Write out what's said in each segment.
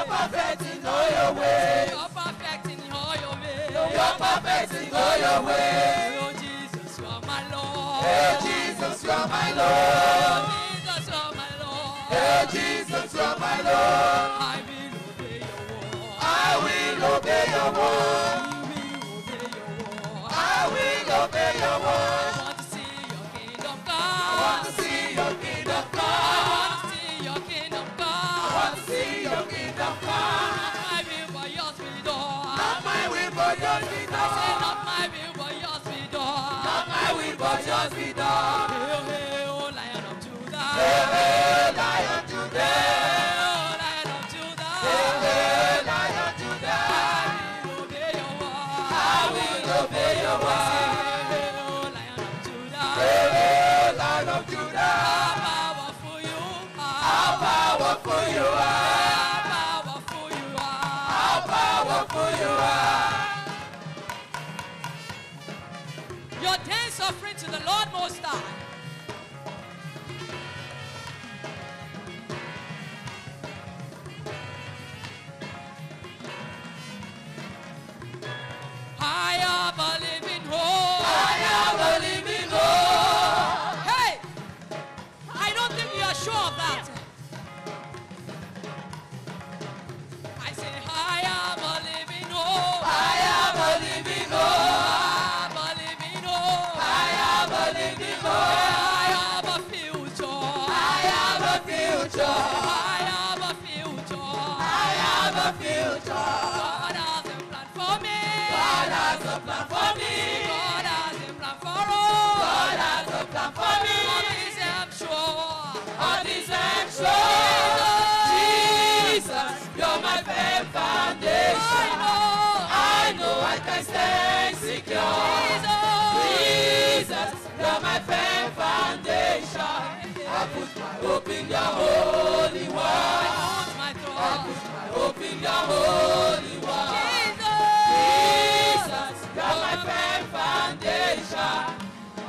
You're perfect in all your ways. You're perfect in all your ways. You're perfect in all your ways. Oh Jesus, you are my Lord. Oh Jesus, you are my Lord. Oh Jesus, you are my Lord. Oh Jesus, you are my Lord. I will obey your word. I will obey your word. I will obey your word. I will. yours be done. I not my will, but yours be done. Not my will, but yours be done. Of Judah. Of Judah. I will obey your word. I will obey your word. Of Judah, you are, powerful you are. Lord Most High.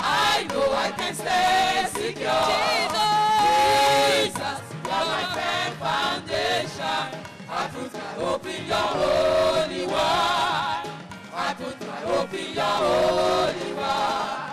I know I can stay secure. Jesus, firm foundation. I put my hope in your holy word. I put my hope in your holy word.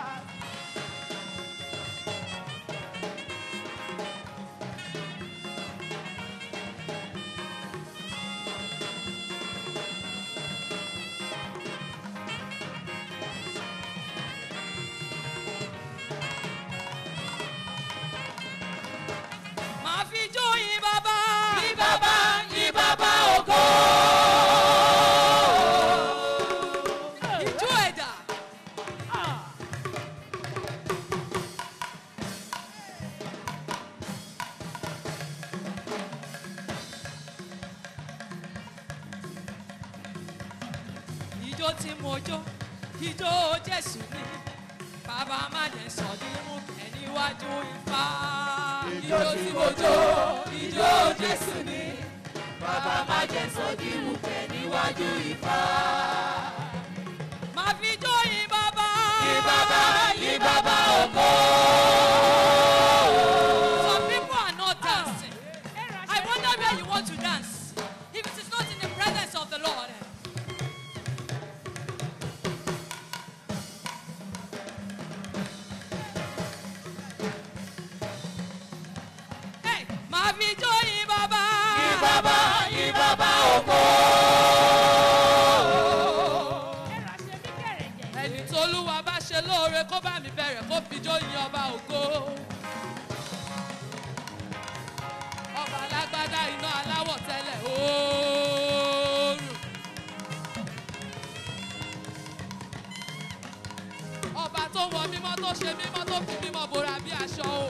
Má jẹ́ sọ́jí wùpẹ̀ níwájú Ifá. Màá fi jó yín bàbá. Yí bàbá. Bàbá ògo. Ẹni tólúwa bá ṣe lóore kó bá mi bẹ̀rẹ̀ kó fi jó yin ọba ògo. Ọba alágbádá iná aláwọ̀ tẹ́lẹ̀ oòrùn. Ọba tó wọ mímọ́ tó ṣe mímọ́ tó fi mímọ́ bora bí aṣọ o.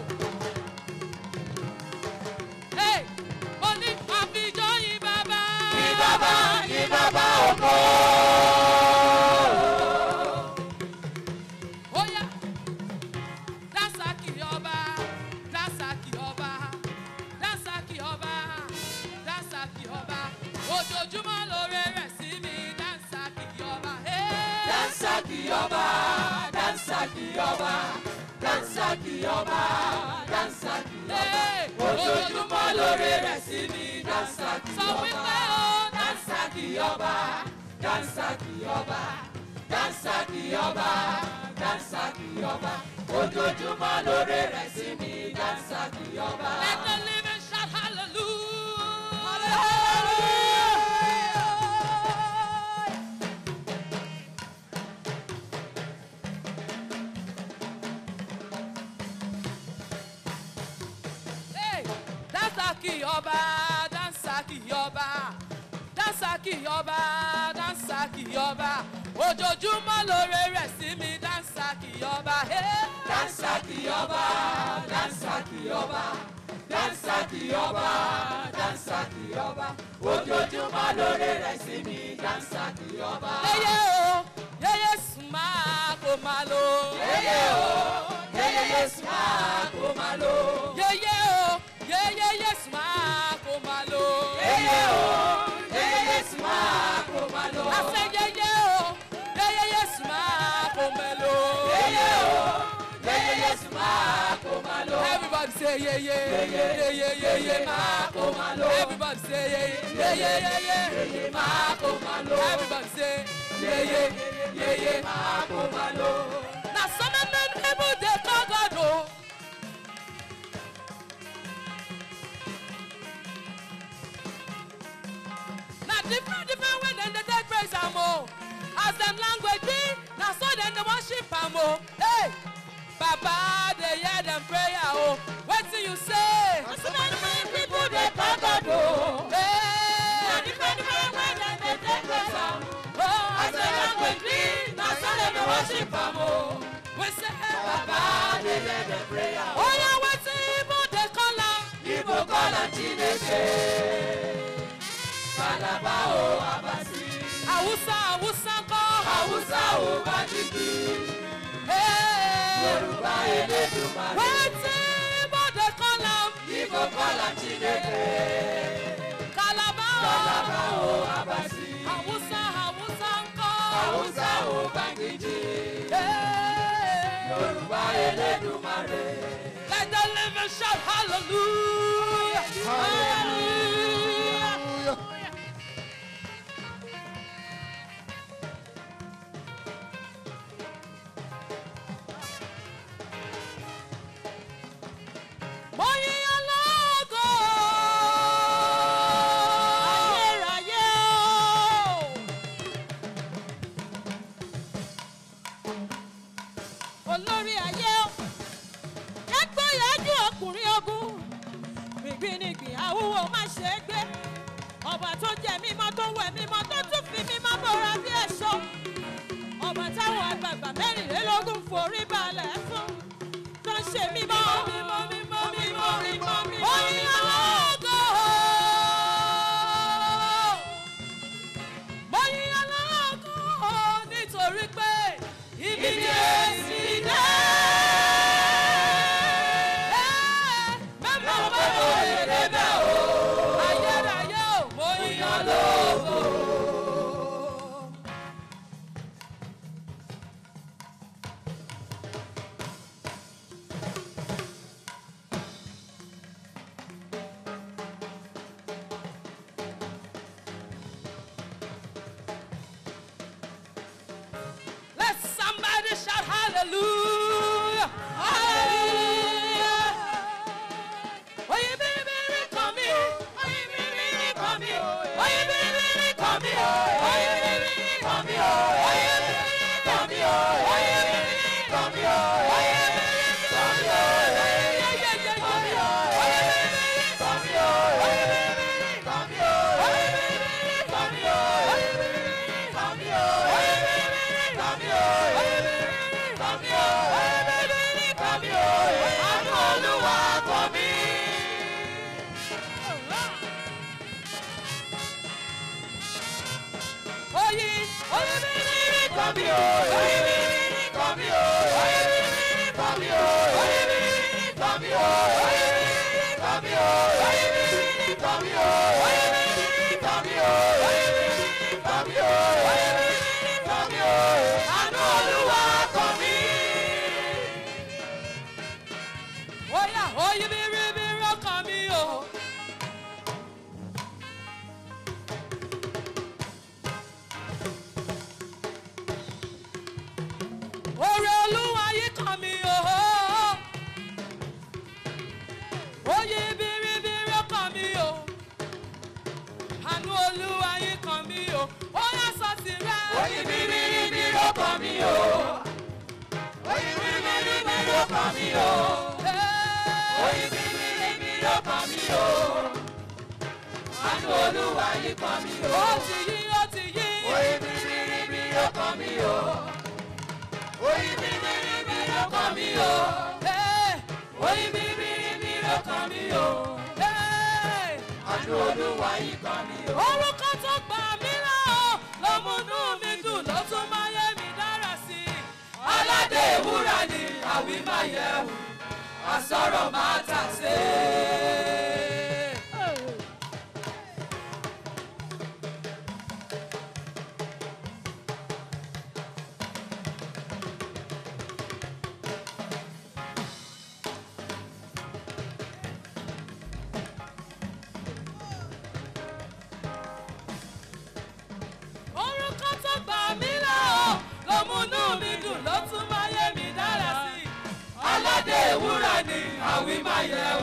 lóore rẹ̀ sí mi, dansaki Sọ ọba. wípé o, Dansaki ọba, dansaki ọba, dansaki ọba, dansaki ọba. Ojoojúmọ́ lóore rẹ̀ sí mi, dansaki ọba. the kì yọba dáńsà kì yọba ojoojúmọ́ lóore rẹ̀ sí mi dáńsà kì yọba. dáńsà kì yọba dáńsà kì yọba dáńsà kì yọba dáńsà kì yọba ojoojúmọ́ lóore rẹ̀ sí mi dáńsà kì yọba. yeye o yeye sùnmà kò máa lo. yeye o yeye sùnmà kò máa lo. yeye o yeye sùnmà. Yesu máa kó máa lò. Everybody say yeye, yeye, yeye, yeye máa kò máa lo. Everybody say yeye, yeye, yeye, Yeye máa kó máa lò. Everybody say yeye, yeye. Máa kó máa lò. Na some men people dey call God o. Na different different way dem dey take praise am as them language be now so dem dey worship am hey baba they hear them prayer Oh, what do you say. na so many many people dey pack up o. na many different way dem dey take praise am. oh as them language be now so dem dey worship am we say baba they hear them prayer Oh, yeah, oya wetin igbo dey call am. igbo call am chineke. Calabar o abasi. Haúsá, Haúsá kọ́. Haúsá ò. Yorùbá o. Abasi. Haúsá, Haúsá kọ́. Haúsá ò. Yorùbá Let the living shout. Hallelujah. hallelujah. everybody. mi o. Oyin biribiri mi ló pa mi o. Oyin biribiri mi ló pa mi o. Àánú Olúwa yí pa mi o. Ó ti yí, ó ti yí. Oyin biribiri tó gbà mí. àwí máa yẹ̀ wò àsọ̀rọ̀ máa tà sí i. Friday.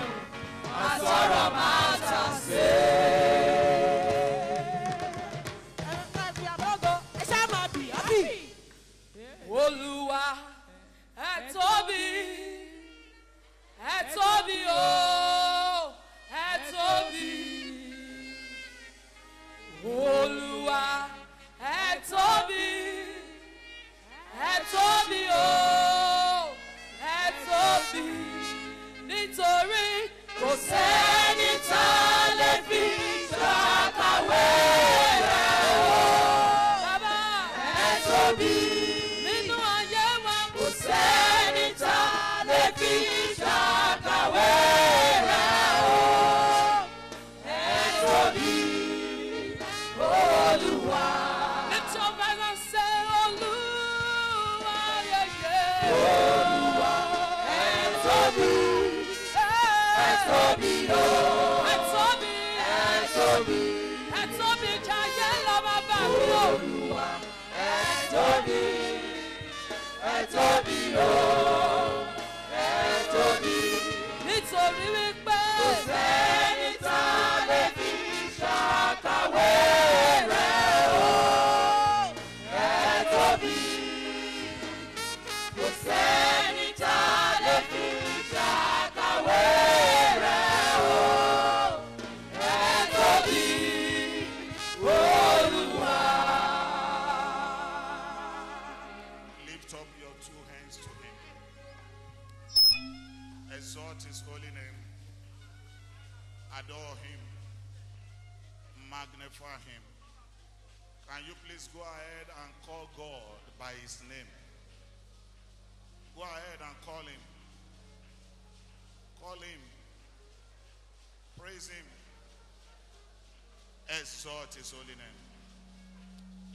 His holy name.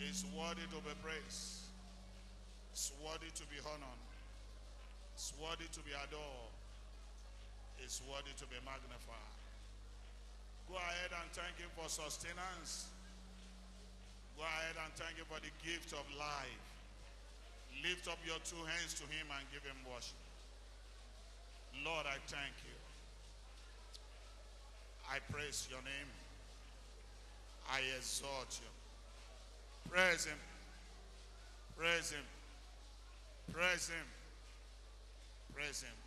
He's worthy to be praised. It's worthy to be honored. It's worthy to be adored. It's worthy to be magnified. Go ahead and thank him for sustenance. Go ahead and thank him for the gift of life. Lift up your two hands to him and give him worship. Lord, I thank you. I praise your name. I exhort you. Praise him. Praise him. Praise him. Praise him.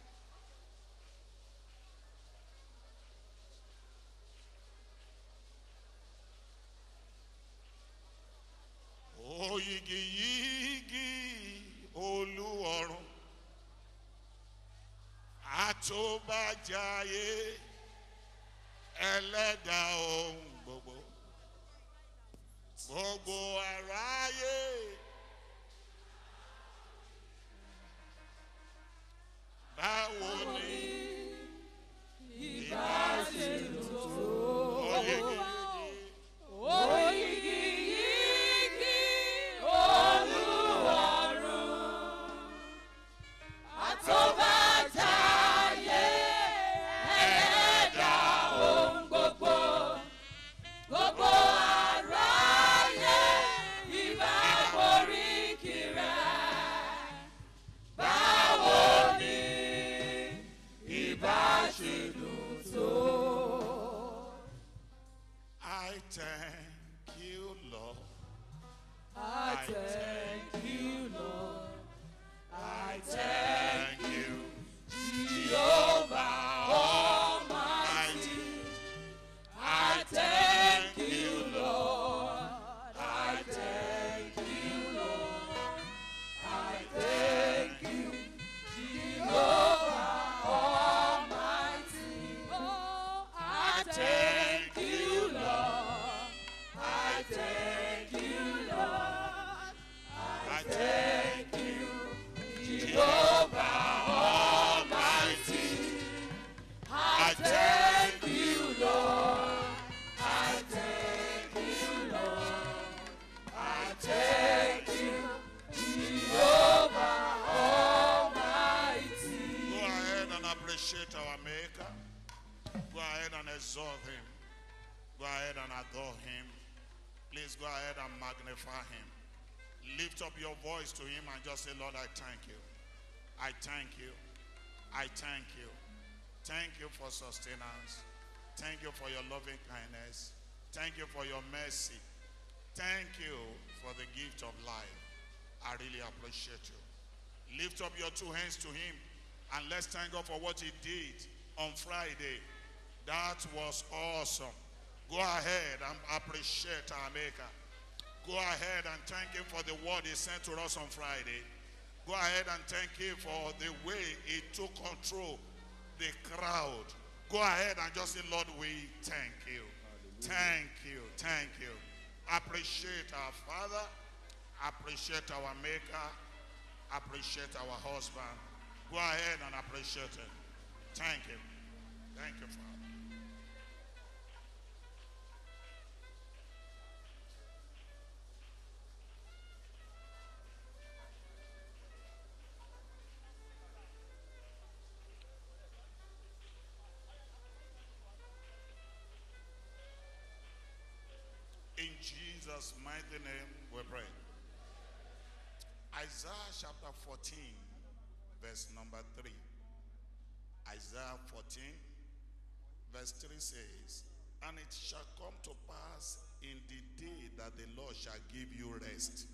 Voice to Him and just say, Lord, I thank you. I thank you. I thank you. Thank you for sustenance. Thank you for your loving kindness. Thank you for your mercy. Thank you for the gift of life. I really appreciate you. Lift up your two hands to him and let's thank God for what he did on Friday. That was awesome. Go ahead and appreciate our maker. Go ahead and thank him for the word he sent to us on Friday. Go ahead and thank him for the way he took control the crowd. Go ahead and just say, Lord, we thank you. Thank you. Thank you. Appreciate our Father. Appreciate our Maker. Appreciate our husband. Go ahead and appreciate him. Thank him. Thank you, Father. Jesus' mighty name we pray. Isaiah chapter 14, verse number 3. Isaiah 14, verse 3 says, And it shall come to pass in the day that the Lord shall give you rest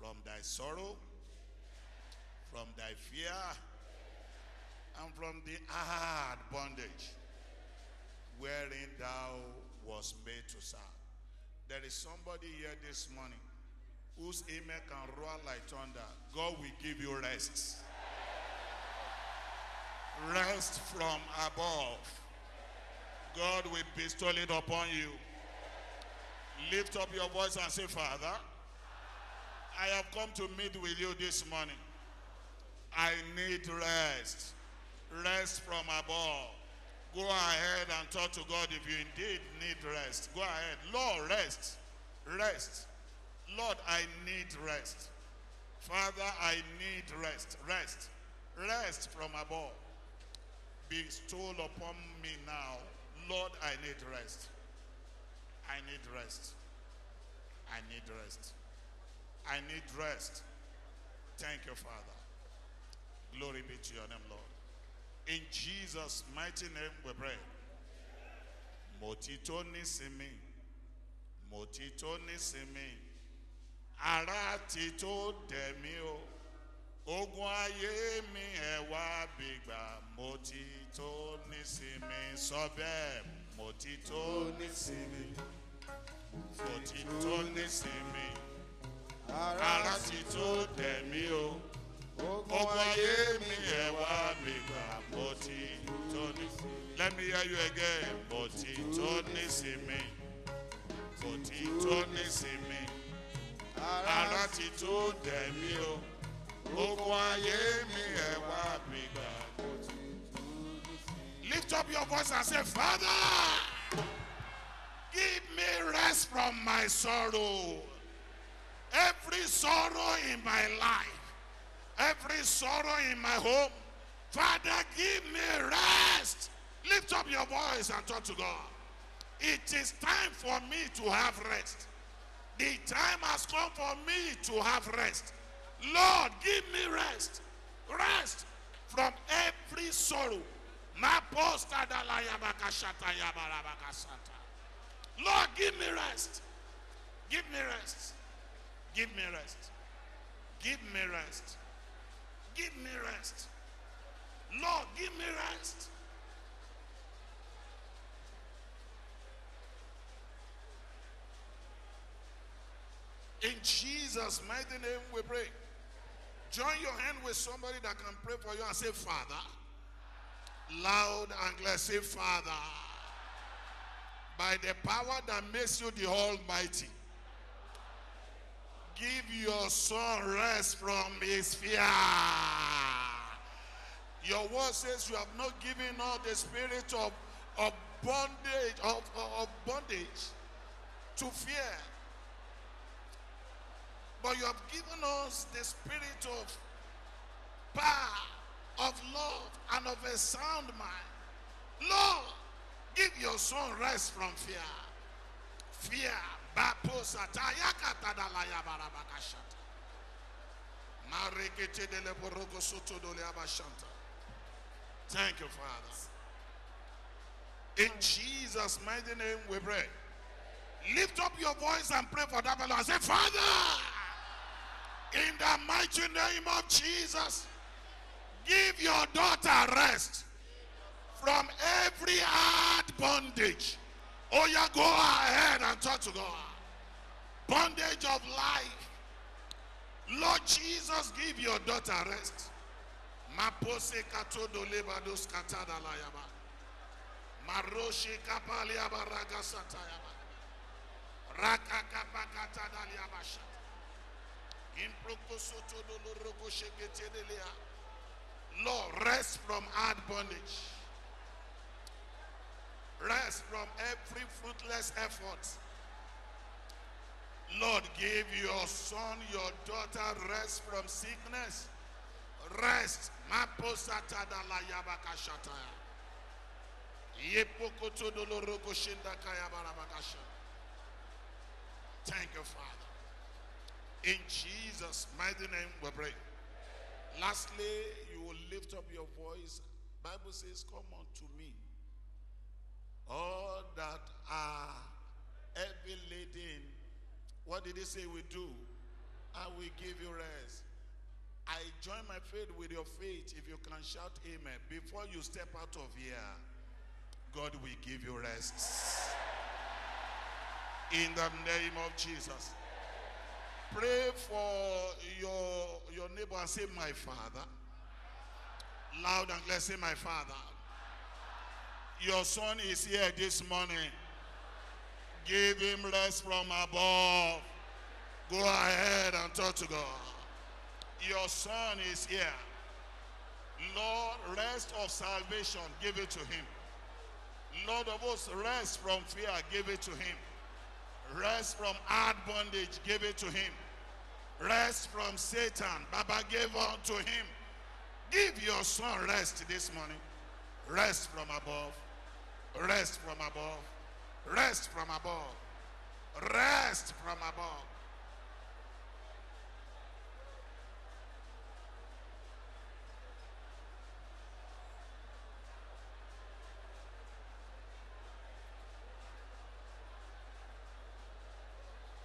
from thy sorrow, from thy fear, and from the hard bondage wherein thou was made to serve. There is somebody here this morning whose amen can roar like thunder. God will give you rest. Rest from above. God will bestow it upon you. Lift up your voice and say, Father, I have come to meet with you this morning. I need rest. Rest from above. Go ahead and talk to God if you indeed need rest. Go ahead. Lord, rest. Rest. Lord, I need rest. Father, I need rest. Rest. Rest from above. Bestow upon me now. Lord, I need rest. I need rest. I need rest. I need rest. Thank you, Father. Glory be to your name, Lord. In Jesus' mighty name we pray. Motito nisimi. Motito nisimi. Ara ti tó dẹ̀mí o. Ogun ayé mi ẹ̀ wá bìgbà. Mo ti tó nísinmi. Sọ bẹ́ẹ̀. Mo ti tó nísinmi. Mo ti tó nísinmi. Ara ti tó dẹ̀mí o. Mi. Let me hear you again. Mo ti tó nísinmi. Mo ti tó nísinmi. Ara ti tó dẹ̀mí o. Ogun ayé mi. Lift up your voice and say, Father, give me rest from my sorrow. Every sorrow in my life, every sorrow in my home, Father, give me rest. Lift up your voice and talk to God. It is time for me to have rest. The time has come for me to have rest. Lord, give me rest. Rest from every sorrow. Lord, give me rest. Give me rest. Give me rest. Give me rest. Give me rest. Lord, give me rest. In Jesus' mighty name we pray. Join your hand with somebody that can pray for you and say, Father. Loud and clear, say, Father. By the power that makes you the Almighty, give your son rest from his fear. Your word says you have not given us the spirit of, of bondage, of, of bondage to fear. But you have given us the spirit of power, of love, and of a sound mind. Lord, give your son rest from fear. Fear. Thank you, Father. In Jesus' mighty name we pray. Lift up your voice and pray for that fellow say, Father, in the mighty name of Jesus, give your daughter rest from every hard bondage. Oh, yeah, go ahead and talk to God. Bondage of life. Lord Jesus, give your daughter rest. Mapose katodo lebados katada layaba. Maroshi kapaliaba ragasatayaba. Rakakapakata daliaba shata. Improkosoto dolorogo sheketedelea. Lord, rest from hard bondage. Rest from every fruitless effort. Lord, give your son, your daughter rest from sickness. Rest. Thank you, Father. In Jesus' mighty name we pray. Lastly, you will lift up your voice. Bible says, Come unto me. All that are heavy laden. What did he say we do? I will give you rest. I join my faith with your faith. If you can shout amen. Before you step out of here, God will give you rest. In the name of Jesus. Pray for your, your neighbor and say, My Father. Loud and clear, say, My Father. Your son is here this morning. Give him rest from above. Go ahead and talk to God. Your son is here. Lord, rest of salvation, give it to him. Lord of us, rest from fear, give it to him. Rest from hard bondage, give it to him. Rest from Satan, Baba gave unto him. Give your son rest this morning. Rest from above. Rest from above. Rest from above. Rest from above.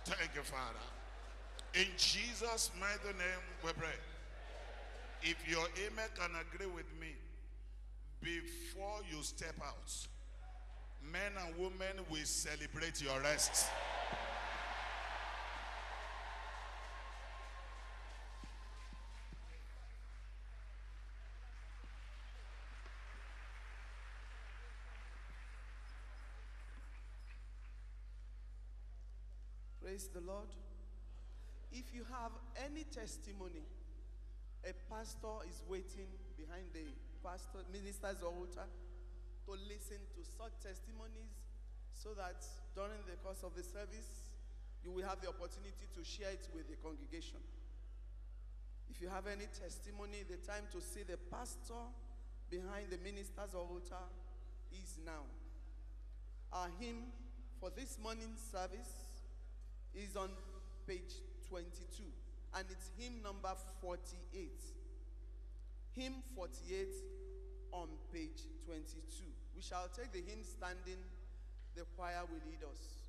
Thank you, Father. In Jesus' mighty name, we pray. If your amen can agree with me, before you step out, men and women will celebrate your rest. Praise the Lord. If you have any testimony, a pastor is waiting behind the pastor minister's altar to listen to such testimonies so that during the course of the service you will have the opportunity to share it with the congregation. If you have any testimony, the time to see the pastor behind the minister's altar is now. Our hymn for this morning's service is on page 22 and it's hymn number 48. Hymn 48 on page 22. We shall take the hymn standing, the choir will lead us.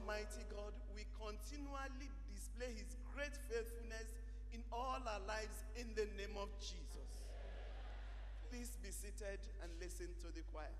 Almighty God will continually display His great faithfulness in all our lives in the name of Jesus. Please be seated and listen to the choir.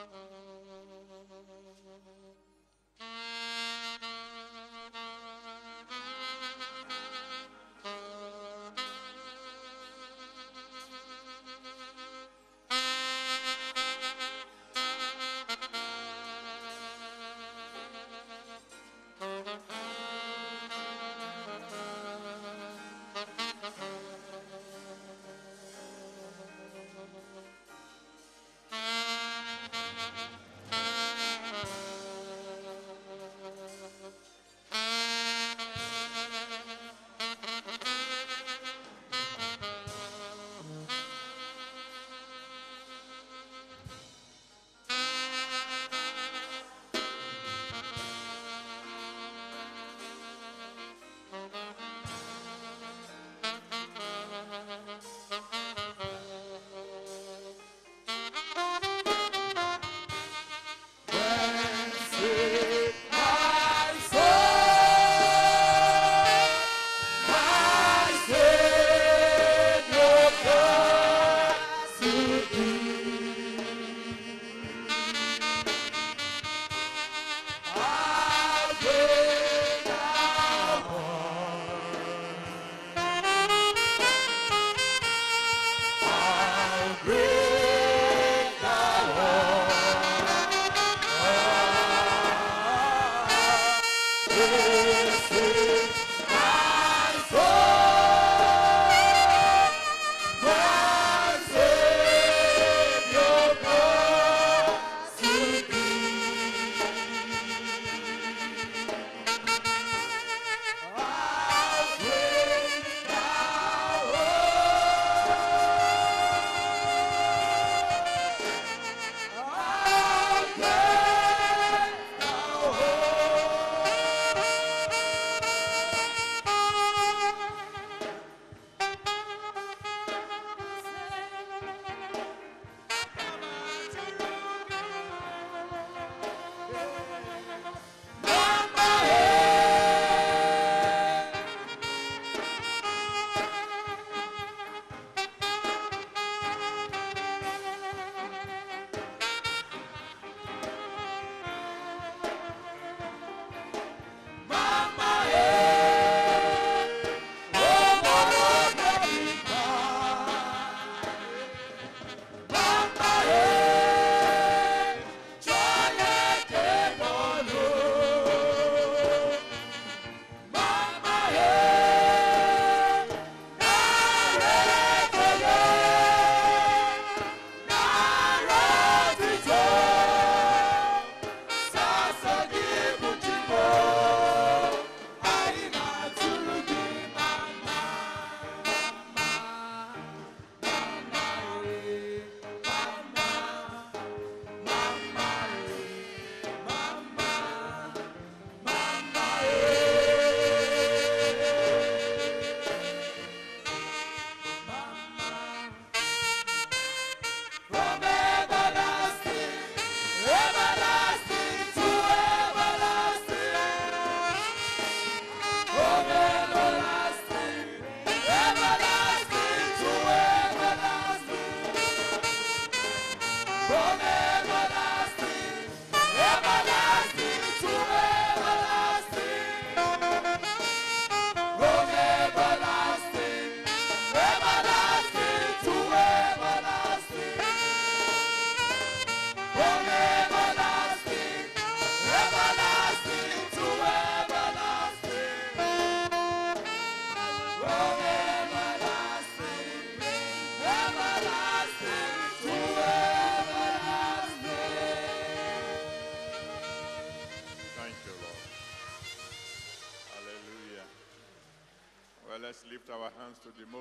Mm-hmm.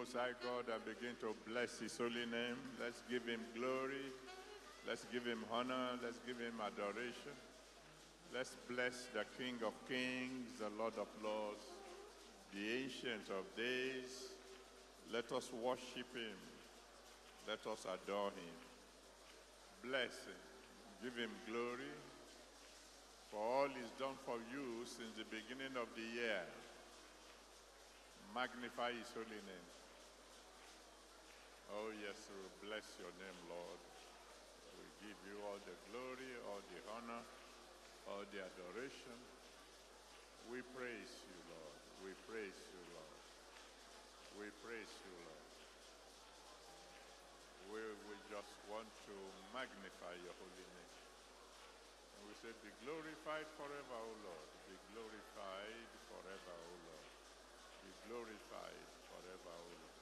Most High God and begin to bless His holy name. Let's give Him glory. Let's give Him honor. Let's give Him adoration. Let's bless the King of Kings, the Lord of Lords, the Ancient of Days. Let us worship Him. Let us adore Him. Bless Him. Give Him glory for all He's done for you since the beginning of the year. Magnify His holy name. Oh, yes, we bless your name, Lord. We give you all the glory, all the honor, all the adoration. We praise you, Lord. We praise you, Lord. We praise you, Lord. We, we just want to magnify your holy name. And we say, Be glorified forever, O Lord. Be glorified forever, O Lord. Be glorified forever, O Lord.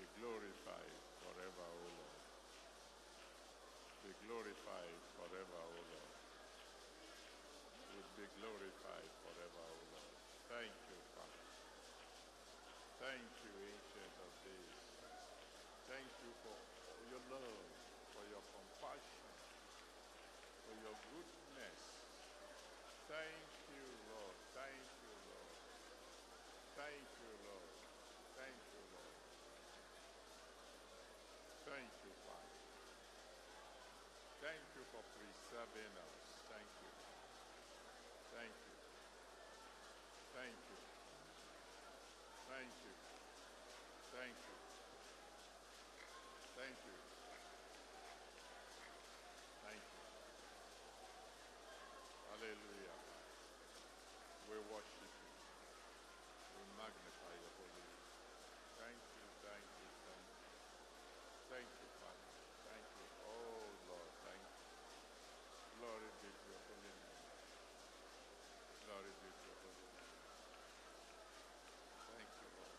Be glorified forever, O Lord. Be glorified forever, O Lord. Be glorified forever, O Lord. Thank you, Father. Thank you, Ancient of Days. Thank you for your love, for your compassion, for your goodness. Thank you, Lord. Thank you, Lord. Thank you, Lord. Thank you, Lord. Thank you, Father. Thank you for preserving us. Thank you. Thank you. Thank you. Thank you. Thank you. Thank you. Thank you. Hallelujah. We worship you. We magnify your holy name. Thank you, thank you, thank you. Thank you, Father. Thank you. Oh, Lord, thank you. Glory be to your holy name. Glory be to your holy name. Thank you, Lord.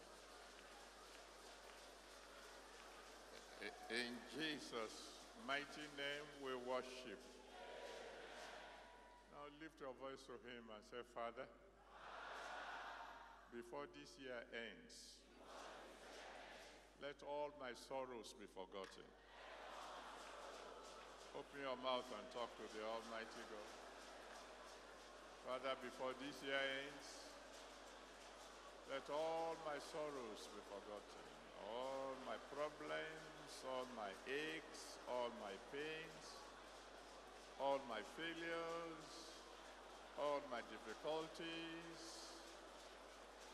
I- In Jesus' mighty name we worship. Now lift your voice to him and say, Father, before this year ends, let all my sorrows be forgotten. Open your mouth and talk to the Almighty God. Father, before this year ends, let all my sorrows be forgotten. All my problems, all my aches, all my pains, all my failures, all my difficulties.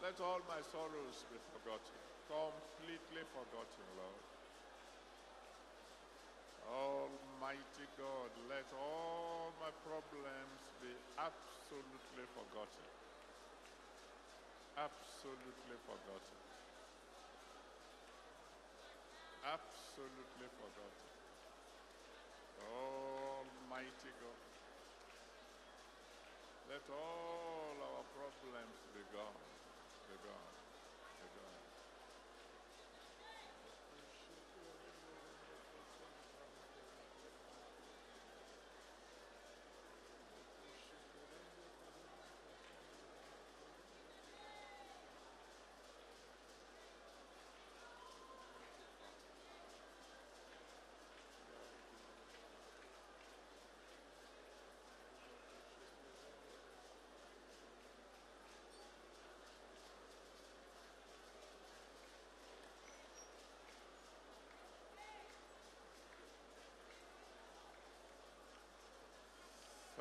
Let all my sorrows be forgotten, completely forgotten, Lord. Almighty God, let all my problems be absolutely forgotten. Absolutely forgotten. Absolutely forgotten. Almighty God, let all our problems be gone, be gone, be gone.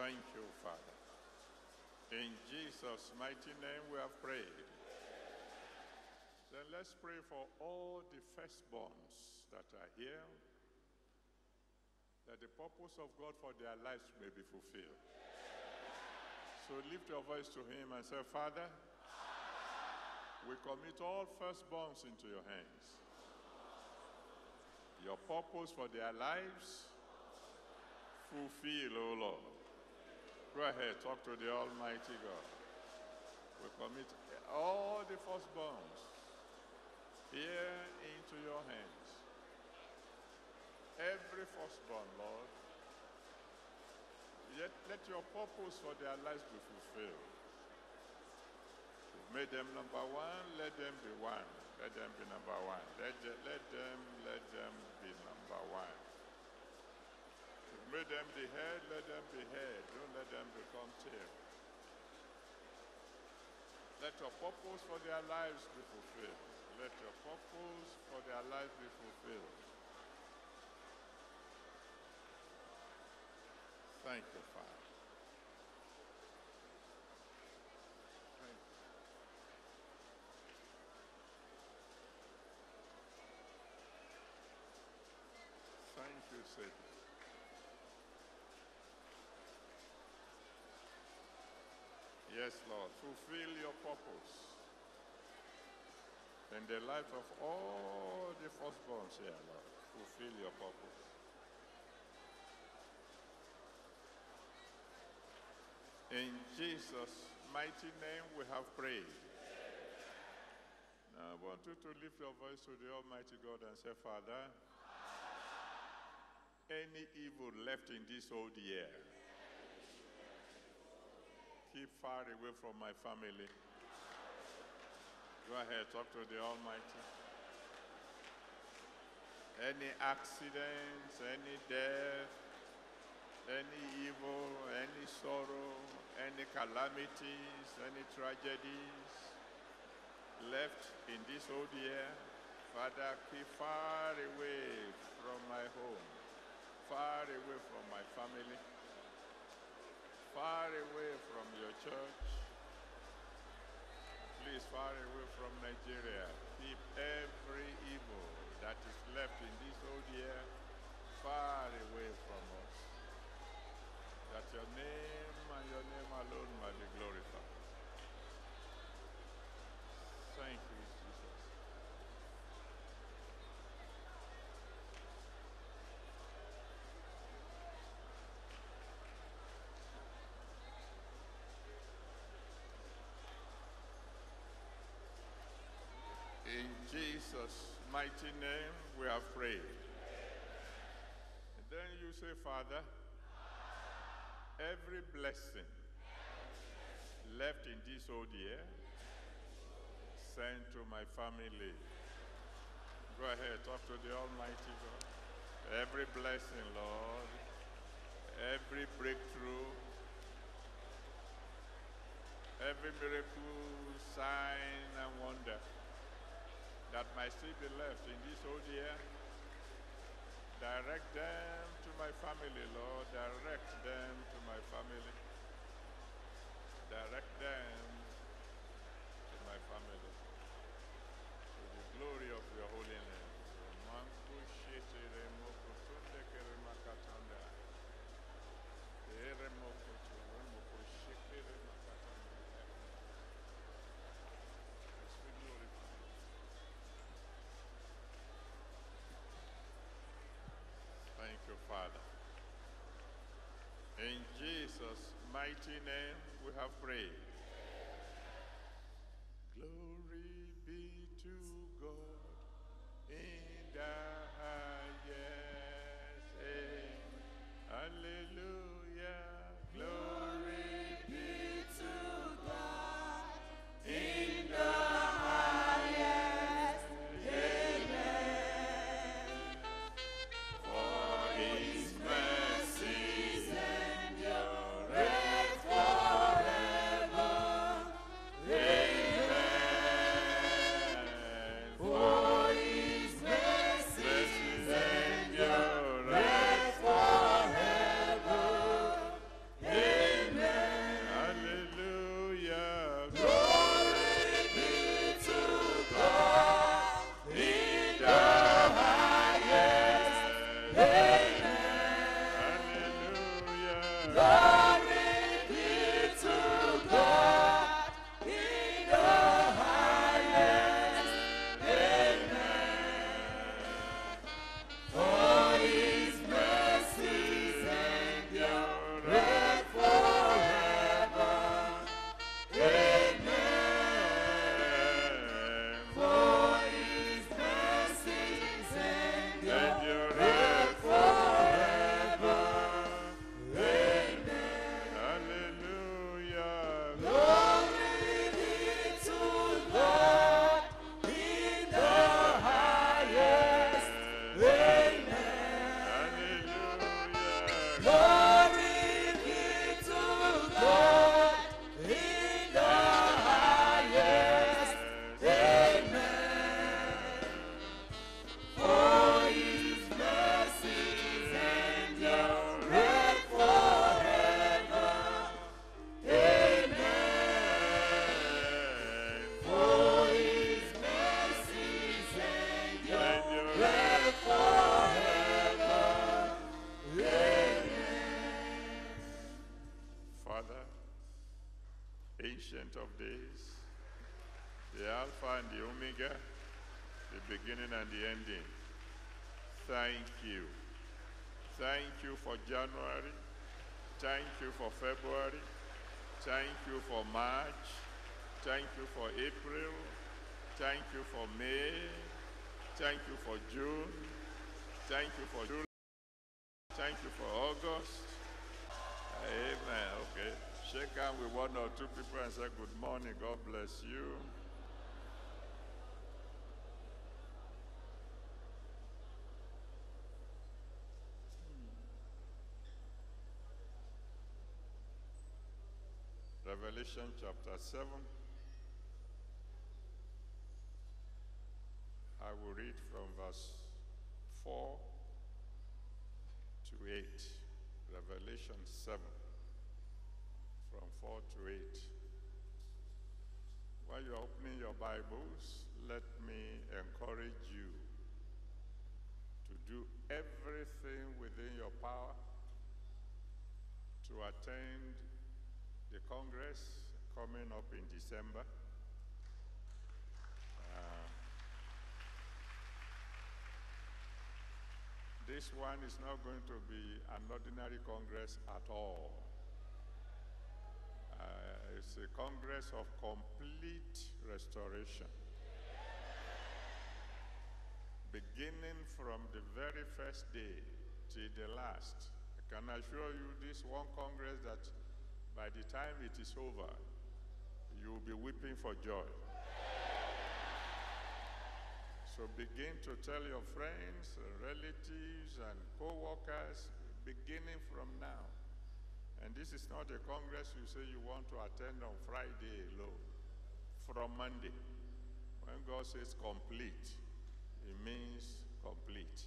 Thank you, Father. In Jesus' mighty name we have prayed. Then let's pray for all the firstborns that are here, that the purpose of God for their lives may be fulfilled. So lift your voice to Him and say, Father, we commit all firstborns into your hands. Your purpose for their lives, fulfill, O Lord. Go ahead, talk to the Almighty God. We commit all the firstborns here into your hands. Every firstborn, Lord. Yet let your purpose for their lives be fulfilled. You've made them number one, let them be one. Let them be number one. Let, let them, let them be number one. You them the head, let them be head. Don't let them become tail. Let your purpose for their lives be fulfilled. Let your purpose for their lives be fulfilled. Thank you, Father. Thank you. Thank you, Savior. Yes, Lord, fulfill your purpose in the life of all the firstborns here, Lord. Fulfill your purpose. In Jesus' mighty name we have prayed. Now I want you to lift your voice to the Almighty God and say, Father, any evil left in this old year, keep far away from my family. Go ahead, talk to the Almighty. Any accidents, any death, any evil, any sorrow, any calamities, any tragedies left in this old year, Father, keep far away from my home, far away from my family, far away from your church, please far away from Nigeria. Keep every evil that is left in this old year far away from us. That your name and your name alone might be glorified. Thank you, Jesus. In Jesus' mighty name we have prayed. And say, Father, every blessing left in this old year, sent to my family. Go ahead, talk to the Almighty God. Every blessing, Lord, every breakthrough, every miracle, sign, and wonder that might still be left in this old year. Direct them to my family, Lord. Direct them to my family. Direct them to my family. To the glory of your holy name keremakatanda. Eremoko tu remoko sheke remakatanda. Let's be glorified. Thank you, Father. In Jesus' mighty name we have prayed. Glory be to God in the highest. Amen. Hallelujah. February. Thank you for March. Thank you for April. Thank you for May. Thank you for June. Thank you for July. Thank you for August. Amen. Okay. Shake hands with one or two people and say, Good morning. God bless you. Revelation chapter 7. I will read from verse 4 to 8. Revelation 7, from 4 to 8. While you're opening your Bibles, let me encourage you to do everything within your power to attend the Congress coming up in December. Uh, this one is not going to be an ordinary Congress at all. Uh, it's a Congress of complete restoration. Beginning from the very first day till the last. I can assure you this one Congress that by the time it is over, you will be weeping for joy. So begin to tell your friends, relatives, and co workers, beginning from now. And this is not a congress you say you want to attend on Friday alone. From Monday. When God says complete, it means complete.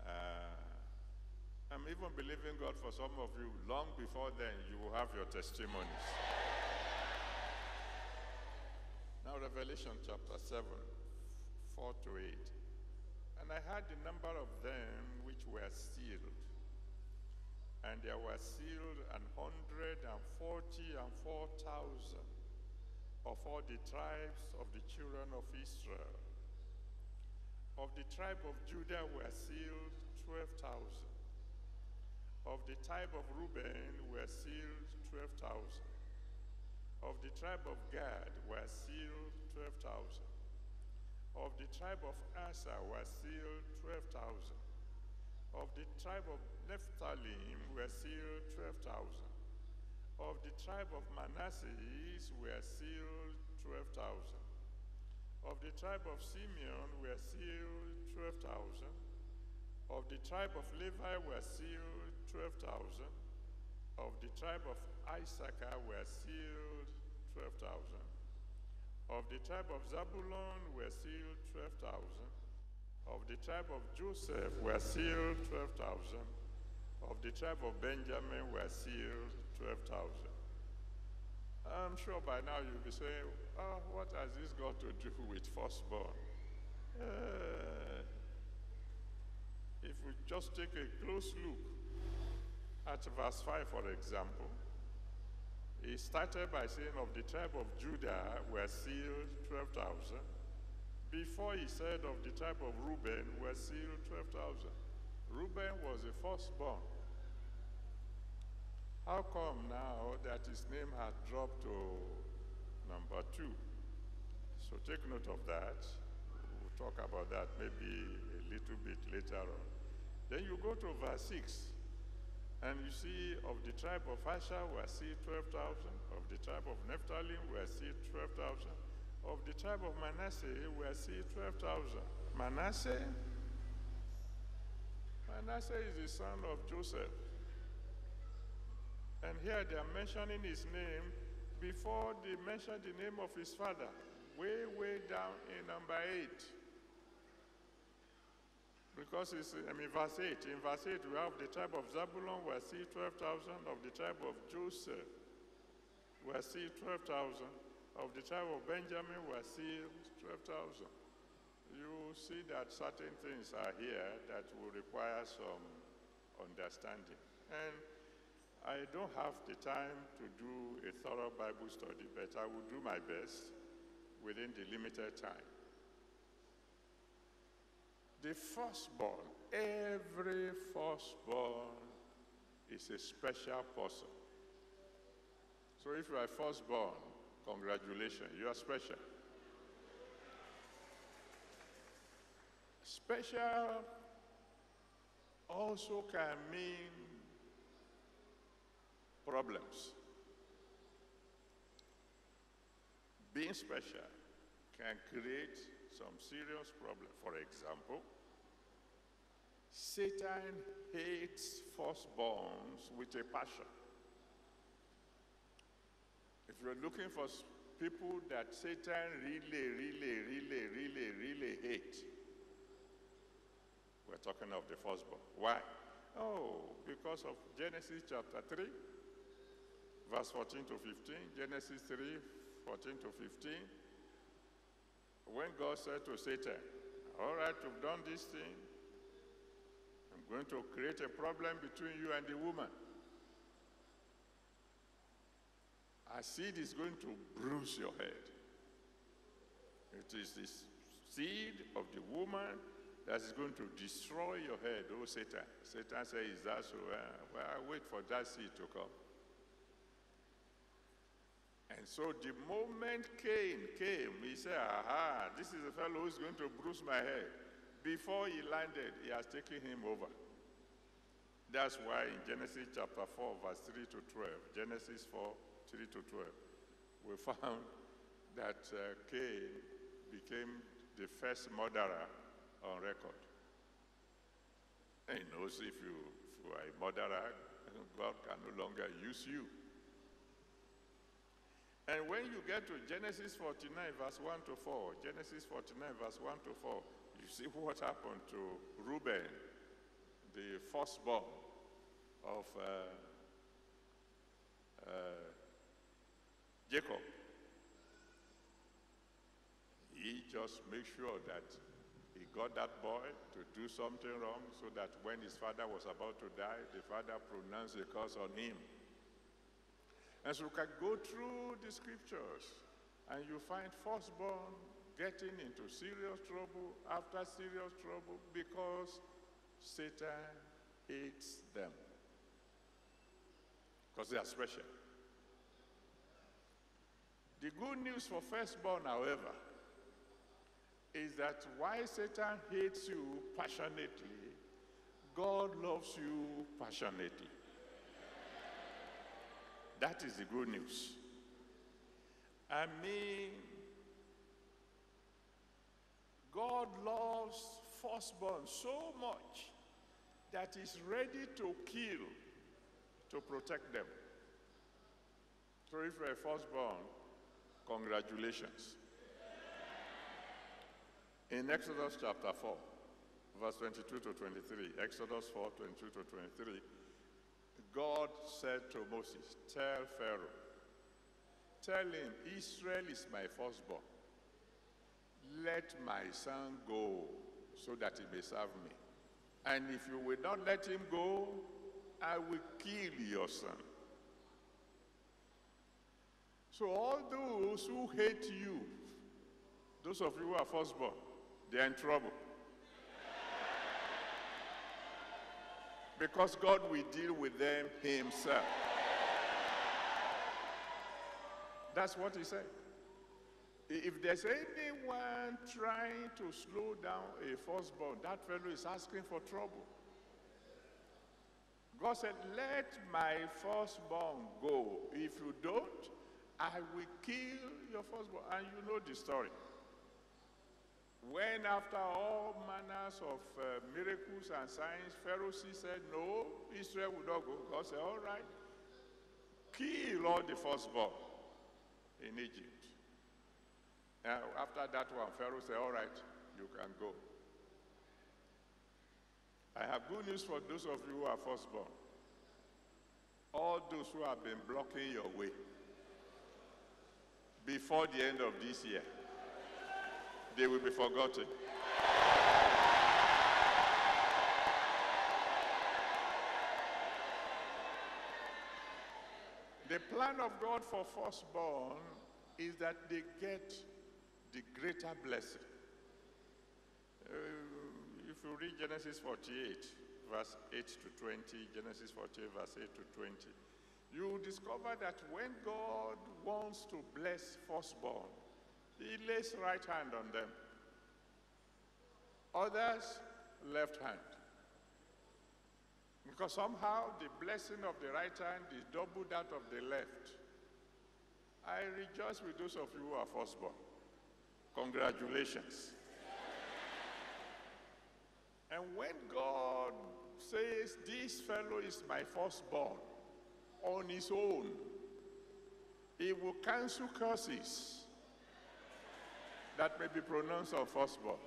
Uh, I'm even believing God for some of you. Long before then, you will have your testimonies. Revelation chapter 7, 4 to 8. And I had the number of them which were sealed. And there were sealed an hundred and forty and four thousand of all the tribes of the children of Israel. Of the tribe of Judah were sealed twelve thousand. Of the tribe of Reuben were sealed 12,000. Of the tribe of Gad were sealed 12,000. Of the tribe of Aser were sealed 12,000. Of the tribe of Nephthalim were sealed 12,000. Of the tribe of Manasseh were sealed 12,000. Of the tribe of Simeon were sealed 12,000. Of the tribe of Levi were sealed 12,000. Of the tribe of Issachar were sealed 12,000. Of the tribe of Zabulon were sealed 12,000. Of the tribe of Joseph were sealed 12,000. Of the tribe of Benjamin were sealed 12,000. I'm sure by now you'll be saying, oh, what has this got to do with firstborn? Uh, if we just take a close look at verse 5, for example, he started by saying, Of the tribe of Judah were sealed 12,000. Before he said, Of the tribe of Reuben were sealed 12,000. Reuben was the firstborn. How come now that his name had dropped to number two? So take note of that. We'll talk about that maybe a little bit later on. Then you go to verse 6, and you see of the tribe of Asher we see 12,000, of the tribe of Naphtali we see 12,000, of the tribe of Manasseh we see 12,000. Manasseh? Manasseh is the son of Joseph. And here they are mentioning his name before they mention the name of his father, way, way down in number 8. Because it's, I mean, verse 8. In verse 8, we have the tribe of Zabulon were sealed 12,000, of the tribe of Joseph were sealed 12,000, of the tribe of Benjamin were sealed 12,000. You see that certain things are here that will require some understanding. And I don't have the time to do a thorough Bible study, but I will do my best within the limited time. The firstborn, every firstborn is a special person. So if you are firstborn, congratulations, you are special. Special also can mean problems. Being special can create some serious problem. For example, Satan hates firstborns with a passion. If you're looking for people that Satan really, really, really, really, really hates, we're talking of the firstborn. Why? Oh, because of Genesis chapter 3, verse 14 to 15. Genesis 3, 14 to 15. When God said to Satan, All right, you've done this thing. I'm going to create a problem between you and the woman. A seed is going to bruise your head. It is this seed of the woman that is going to destroy your head, oh Satan. Satan says, Is that so? Well, I wait for that seed to come. And so the moment Cain came, he said, Aha, this is a fellow who's going to bruise my head. Before he landed, he has taken him over. That's why in Genesis chapter 4, verse 3 to 12, Genesis 4, 3 to 12, we found that uh, Cain became the first murderer on record. He knows if you, if you are a murderer, God can no longer use you. And when you get to Genesis 49, verse 1 to 4, Genesis 49, verse 1 to 4, you see what happened to Reuben, the firstborn of uh, uh, Jacob. He just made sure that he got that boy to do something wrong so that when his father was about to die, the father pronounced the curse on him. And so you can go through the scriptures and you find firstborn getting into serious trouble after serious trouble because Satan hates them. Because they are special. The good news for firstborn, however, is that while Satan hates you passionately, God loves you passionately. That is the good news. I mean, God loves firstborn so much that he's ready to kill to protect them. So if you're a firstborn, congratulations. In Exodus chapter 4, verse 22 to 23, Exodus 4, 22 to 23, God said to Moses, Tell Pharaoh, tell him, Israel is my firstborn. Let my son go so that he may serve me. And if you will not let him go, I will kill your son. So all those who hate you, those of you who are firstborn, they're in trouble. Because God will deal with them himself. That's what he said. If there's anyone trying to slow down a firstborn, that fellow is asking for trouble. God said, Let my firstborn go. If you don't, I will kill your firstborn. And you know the story. When, after all manners of uh, miracles and signs, Pharaoh said, No, Israel will not go. God said, All right, kill all the firstborn in Egypt. After that one, Pharaoh said, All right, you can go. I have good news for those of you who are firstborn. All those who have been blocking your way before the end of this year, they will be forgotten. The plan of God for firstborn is that they get the greater blessing. Uh, if you read Genesis 48, verse 8 to 20, Genesis 48, verse 8 to 20, you will discover that when God wants to bless firstborn, he lays right hand on them. Others, left hand. Because somehow the blessing of the right hand is double that of the left. I rejoice with those of you who are firstborn. Congratulations. And when God says, This fellow is my firstborn, on his own, he will cancel curses that may be pronounced on firstborn.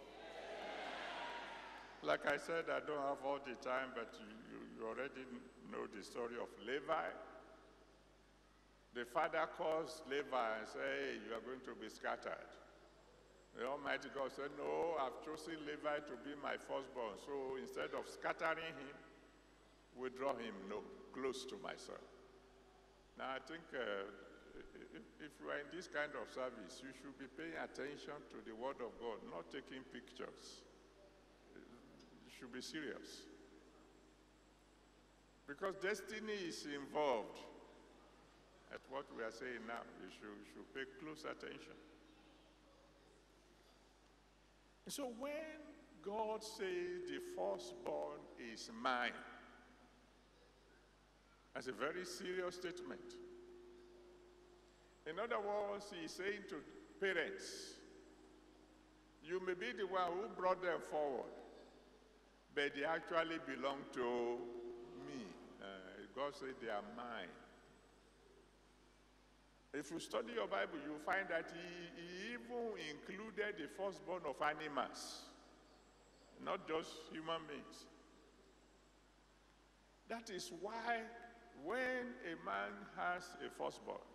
Like I said, I don't have all the time, but you, you, already know the story of Levi. The father calls Levi and says, Hey, you are going to be scattered. The Almighty God said, No, I've chosen Levi to be my firstborn. So instead of scattering him, withdraw him no, close to myself. Now, I think uh, if, you are in this kind of service, you should be paying attention to the Word of God, not taking pictures. You should be serious. Because destiny is involved. At what we are saying now, you should, you should pay close attention. So when God says the firstborn is mine, that's a very serious statement. In other words, he's saying to parents, you may be the one who brought them forward, but they actually belong to me. Uh, God said they are mine. If you study your Bible, you find that he, he even included the firstborn of animals, not just human beings. That is why when a man has a firstborn,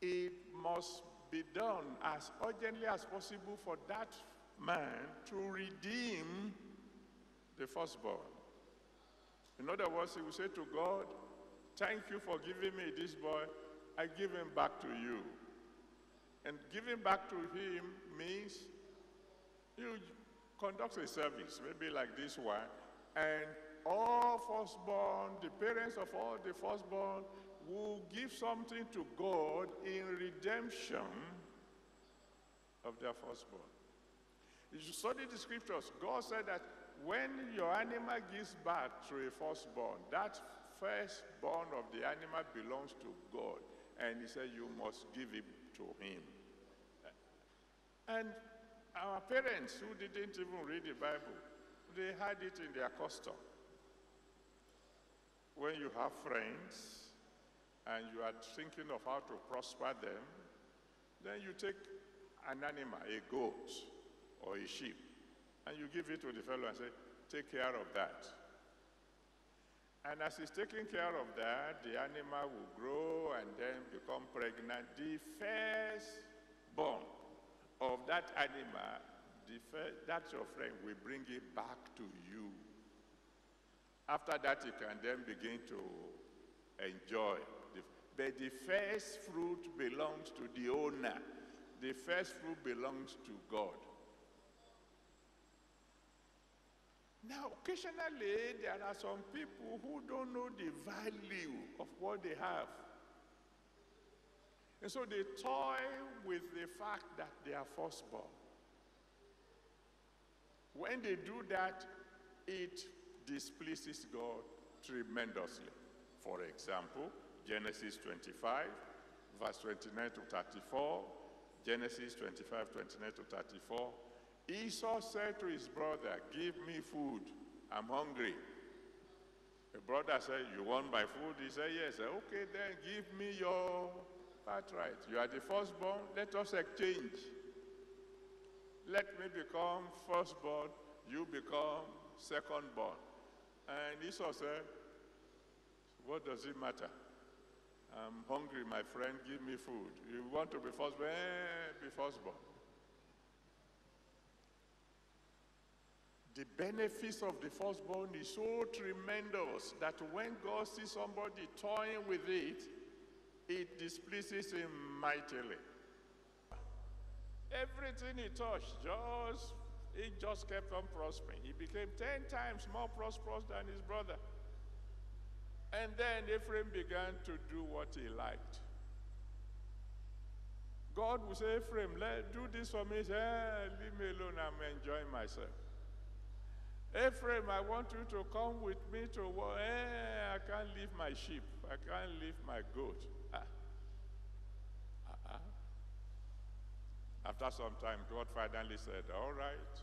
it must be done as urgently as possible for that man to redeem the firstborn. In other words, he will say to God, Thank you for giving me this boy. I give him back to you. And giving back to him means you conduct a service, maybe like this one, and all firstborn, the parents of all the firstborn, will give something to God in redemption of their firstborn. If you study the scriptures, God said that when your animal gives birth to a firstborn, that firstborn of the animal belongs to God. And he said, You must give it to him. And our parents who didn't even read the Bible, they had it in their custom. When you have friends and you are thinking of how to prosper them, then you take an animal, a goat or a sheep, and you give it to the fellow and say, Take care of that. And as he's taking care of that, the animal will grow and then become pregnant. The first born of that animal, the first, that your friend will bring it back to you. After that, you can then begin to enjoy. But the first fruit belongs to the owner. The first fruit belongs to God. Now, occasionally, there are some people who don't know the value of what they have. And so they toy with the fact that they are firstborn. When they do that, it displeases God tremendously. For example, Genesis 25, verse 29 to 34, Genesis 25, 29 to 34. Esau said to his brother, Give me food. I'm hungry. The brother said, You want my food? He said, Yes. Said, okay, then give me your birthright. You are the firstborn. Let us exchange. Let me become firstborn. You become secondborn. And Esau said, What does it matter? I'm hungry, my friend. Give me food. You want to be firstborn? Eh, be firstborn. the benefits of the firstborn is so tremendous that when God sees somebody toying with it, it displeases him mightily. Everything he touched, just he just kept on prospering. He became ten times more prosperous than his brother. And then Ephraim began to do what he liked. God will say, Ephraim, let, do this for me. Say, eh, leave me alone. I'm enjoying myself. Ephraim, I want you to come with me to war. Eh, I can't leave my sheep. I can't leave my goat. Ah. Uh-uh. After some time, God finally said, All right.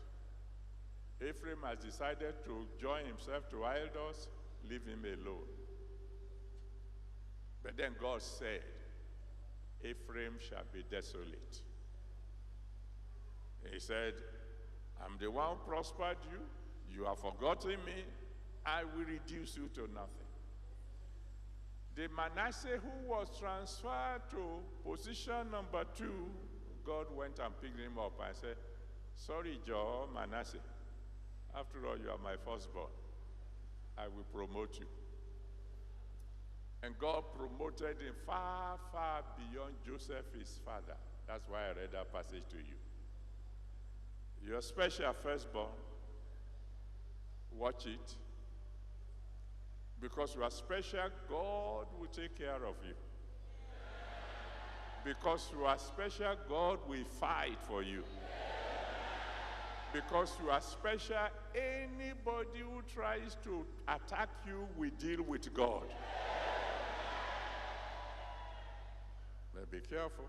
Ephraim has decided to join himself to idols. Leave him alone. But then God said, Ephraim shall be desolate. He said, I'm the one who prospered you. You have forgotten me. I will reduce you to nothing. The Manasseh who was transferred to position number two, God went and picked him up and said, Sorry, Joe, Manasseh. After all, you are my firstborn. I will promote you. And God promoted him far, far beyond Joseph, his father. That's why I read that passage to you. Your special firstborn, watch it. Because you are special, God will take care of you. Because you are special, God will fight for you. Because you are special, anybody who tries to attack you will deal with God. Be careful.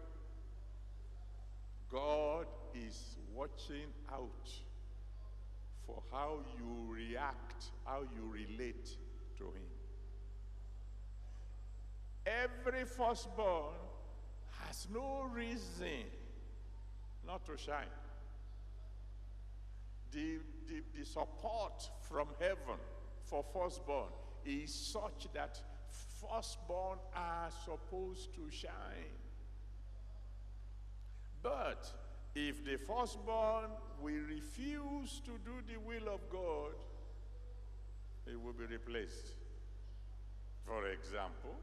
God is watching out for how you react, how you relate to Him. Every firstborn has no reason not to shine. The, the, the support from heaven for firstborn is such that firstborn are supposed to shine. But if the firstborn will refuse to do the will of God, it will be replaced. For example,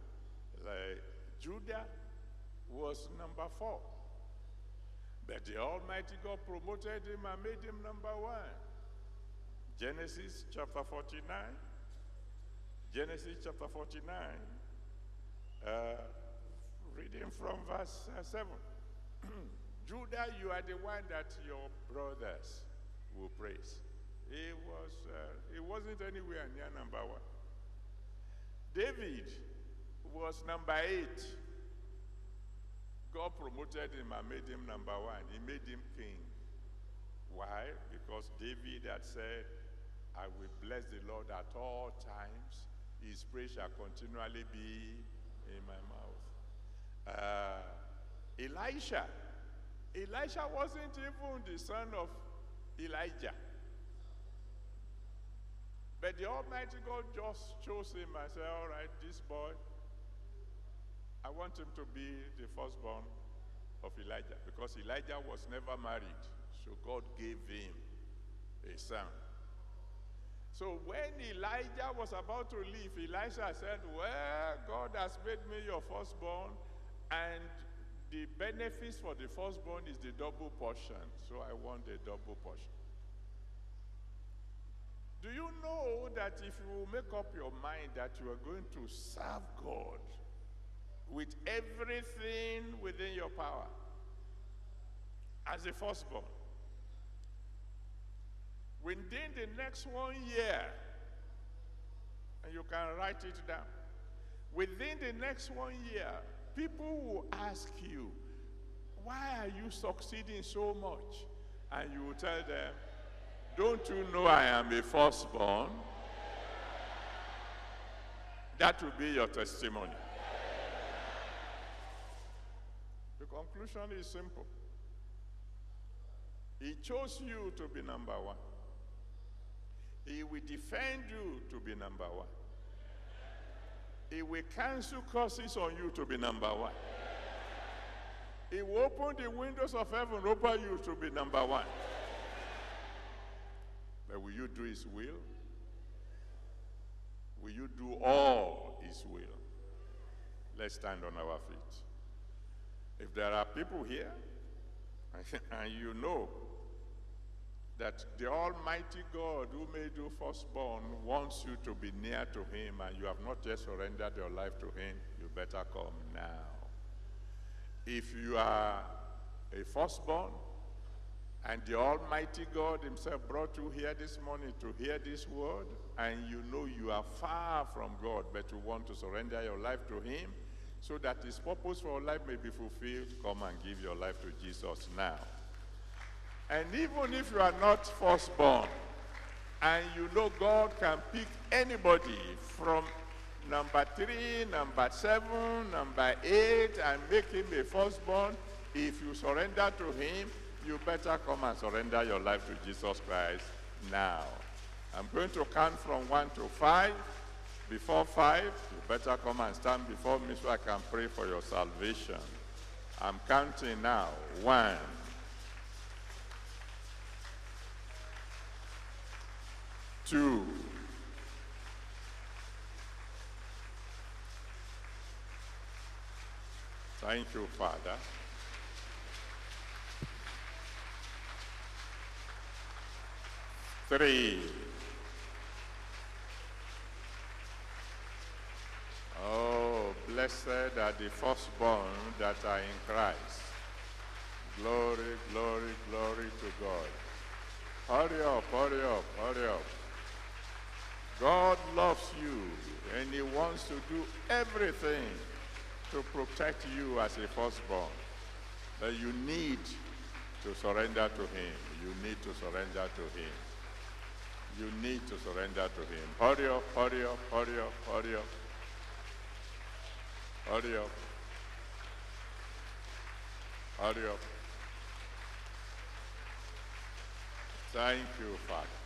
like Judah was number four. But the Almighty God promoted him and made him number one. Genesis chapter 49. Genesis chapter 49. Uh, reading from verse uh, 7. Judah, you are the one that your brothers will praise. He was, uh, he wasn't anywhere near number one. David was number eight. God promoted him and made him number one. He made him king. Why? Because David had said, I will bless the Lord at all times. His praise shall continually be in my mouth. Uh, Elisha. Elisha wasn't even the son of Elijah. But the Almighty God just chose him and said, All right, this boy, I want him to be the firstborn of Elijah because Elijah was never married. So God gave him a son. So when Elijah was about to leave, Elisha said, Well, God has made me your firstborn, and the benefits for the firstborn is the double portion. So I want the double portion. Do you know that if you make up your mind that you are going to serve God with everything within your power as a firstborn, within the next one year, and you can write it down, within the next one year, people will ask you, why are you succeeding so much? And you will tell them, don't you know I am a firstborn? That will be your testimony. The conclusion is simple. He chose you to be number one. He will defend you to be number one. He will cancel curses on you to be number one. He will open the windows of heaven over you to be number one. But will you do His will? Will you do all His will? Let's stand on our feet. If there are people here and you know that the Almighty God who made you firstborn wants you to be near to Him and you have not yet surrendered your life to Him, you better come now. If you are a firstborn and the Almighty God Himself brought you here this morning to hear this word, and you know you are far from God, but you want to surrender your life to Him so that His purpose for your life may be fulfilled, come and give your life to Jesus now. And even if you are not firstborn, and you know God can pick anybody from number three, number seven, number eight, and make him a firstborn, if you surrender to him, you better come and surrender your life to Jesus Christ now. I'm going to count from one to five. Before five, you better come and stand before me so I can pray for your salvation. I'm counting now. One. Two. Thank you, Father. Three. Oh, blessed are the firstborn that are in Christ. Glory, glory, glory to God. Hurry up, hurry up, hurry up. God loves you and He wants to do everything to protect you as a firstborn. But you need to surrender to Him. You need to surrender to Him. You need to surrender to Him. Hurry up, hurry up, hurry up, hurry up. Hurry up. Hurry up. Thank you, Father.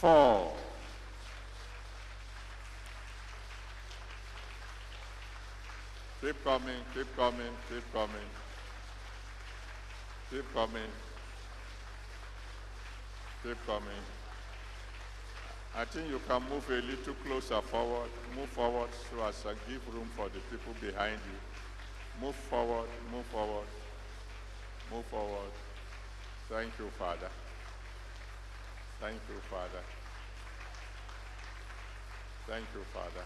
Four. Keep coming, keep coming, keep coming. Keep coming. Keep coming. I think you can move a little closer forward. Move forward so as to give room for the people behind you. Move forward, move forward, move forward. Thank you, Father. Thank you, Father. Thank you, Father.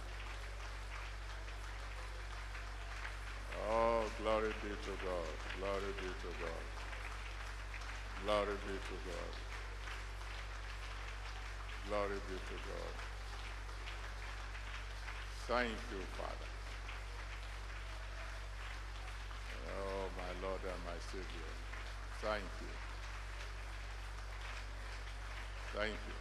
Oh, glory be to God. Glory be to God. Glory be to God. Glory be to God. Thank you, Father. Oh, my Lord and my Savior. Thank you. Thank you.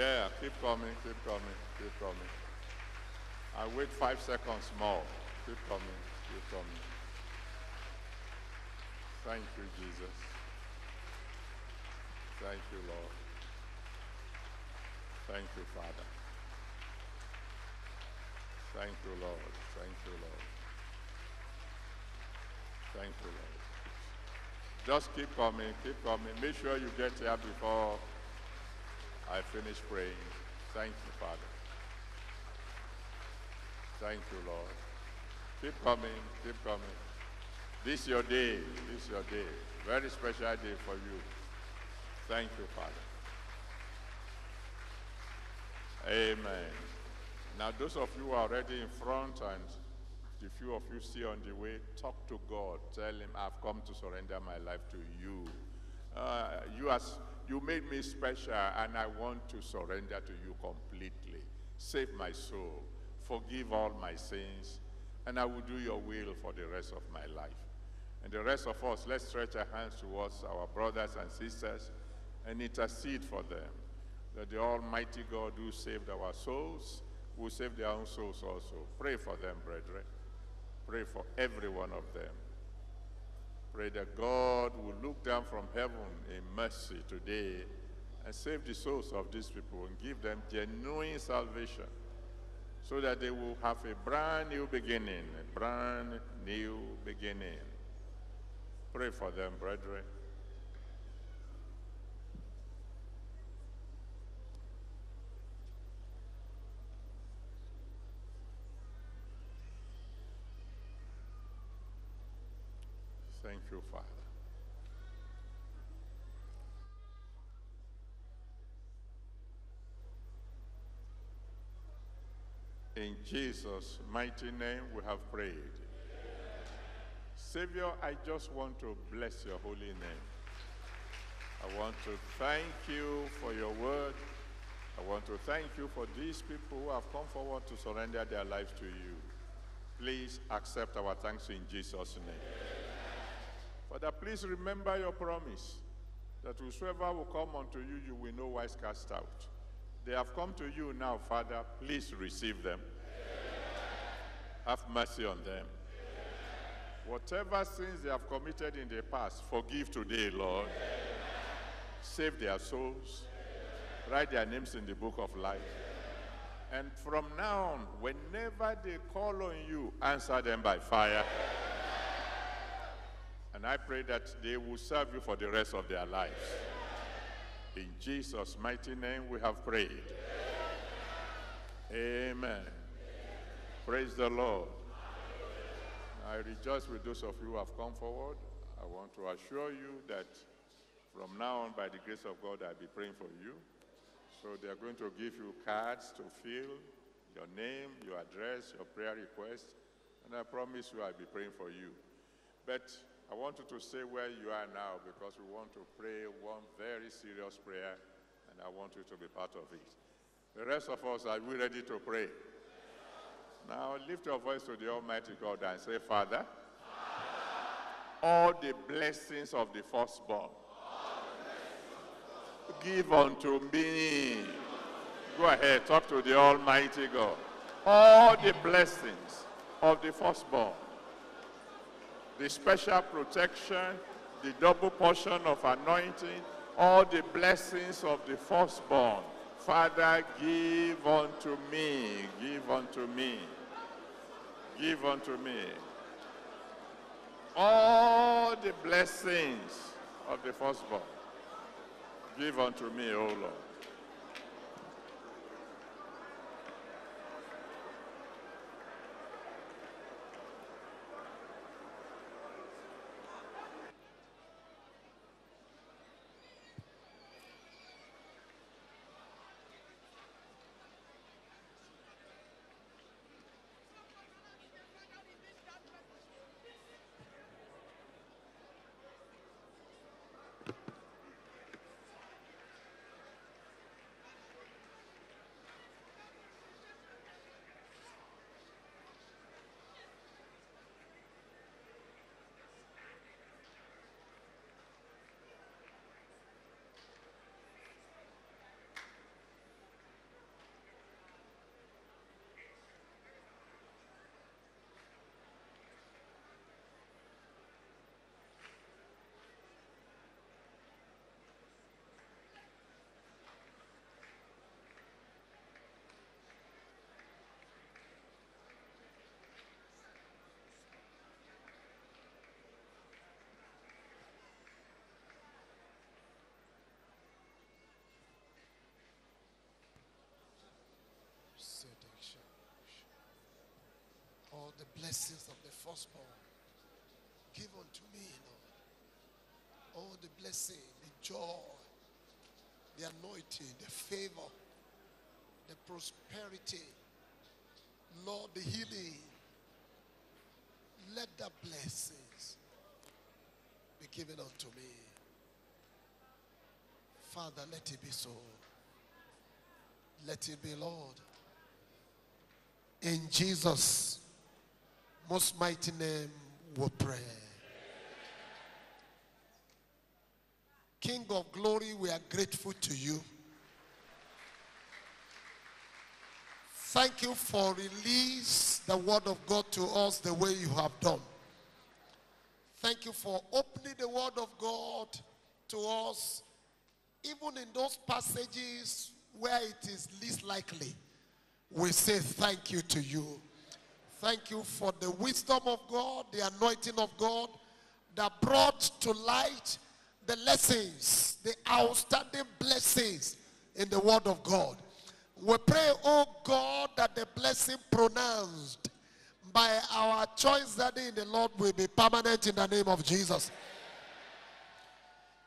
Yeah, keep coming, keep coming, keep coming. I wait five seconds more. Keep coming, keep coming. Thank you, Jesus. Thank you, Lord. Thank you, Father. Thank you, Lord. Thank you, Lord. Thank you, Lord. Just keep coming, keep coming. Make sure you get here before I finish praying. Thank you, Father. Thank you, Lord. Keep coming, keep coming. This is your day. This is your day. Very special day for you. Thank you, Father. Amen. Now, those of you who are already in front and the few of you see on the way, talk to God. Tell him, I've come to surrender my life to you. Uh, you, as, you made me special, and I want to surrender to you completely. Save my soul. Forgive all my sins. And I will do your will for the rest of my life. And the rest of us, let's stretch our hands towards our brothers and sisters and intercede for them. That the Almighty God who saved our souls will save their own souls also. Pray for them, brethren. Pray for every one of them. Pray that God will look down from heaven in mercy today and save the souls of these people and give them genuine salvation so that they will have a brand new beginning, a brand new beginning. Pray for them, brethren. Thank you, Father. In Jesus' mighty name we have prayed. Savior, I just want to bless your holy name. I want to thank you for your word. I want to thank you for these people who have come forward to surrender their lives to you. Please accept our thanks in Jesus' name. Father, please remember your promise that whosoever will come unto you, you will no wise cast out. They have come to you now, Father. Please receive them. Have mercy on them. Whatever sins they have committed in the past, forgive today, Lord. Save their souls. Write their names in the book of life. And from now on, whenever they call on you, answer them by fire. And I pray that they will serve you for the rest of their lives. In Jesus' mighty name we have prayed. Amen. Praise the Lord. I rejoice with those of you who have come forward. I want to assure you that from now on, by the grace of God, I'll be praying for you. So they are going to give you cards to fill, your name, your address, your prayer request, and I promise you I'll be praying for you. But I want you to stay where you are now because we want to pray one very serious prayer, and I want you to be part of it. The rest of us, are we ready to pray? Now lift your voice to the Almighty God and say, Father, all the blessings of the firstborn, give unto me. Go ahead, talk to the Almighty God. All the blessings of the firstborn, the special protection, the double portion of anointing, all the blessings of the firstborn. Father, give unto me, give unto me, give unto me. All the blessings of the firstborn. Give unto me, O Lord. The blessings of the firstborn, give unto me, Lord. All the blessing, the joy, the anointing, the favor, the prosperity, Lord, the healing. Let the blessings be given unto me. Father, let it be so. Let it be, Lord. In Jesus' most mighty name, we pray. King of glory, we are grateful to you. Thank you for release the word of God to us the way you have done. Thank you for opening the word of God to us, even in those passages where it is least likely. We say thank you to you. Thank you for the wisdom of God, the anointing of God, that brought to light the lessons, the outstanding blessings in the Word of God. We pray, oh God, that the blessing pronounced by our choice that in the Lord will be permanent in the name of Jesus.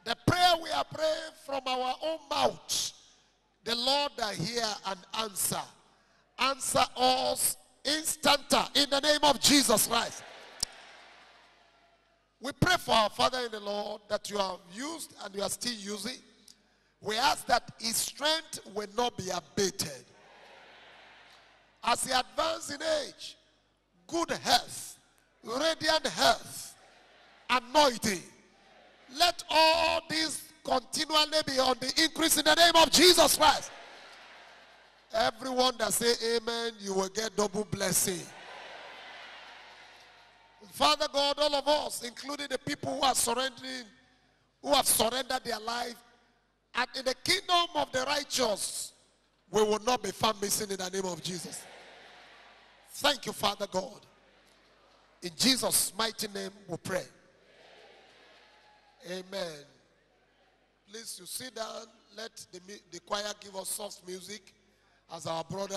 The prayer we are praying from our own mouth, the Lord that hear and answer. Answer us instanta in the name of Jesus Christ. We pray for our Father in the Lord that you have used and you are still using. We ask that his strength will not be abated. As he advances in age, good health, radiant health, anointing. Let all these continually be on the increase in the name of Jesus Christ. Everyone that say amen, you will get double blessing. Father God, all of us, including the people who are surrendering, who have surrendered their life, and in the kingdom of the righteous, we will not be found missing in the name of Jesus. Thank you, Father God. In Jesus' mighty name we pray. Amen. Please, you sit down. Let the, the choir give us soft music as our brother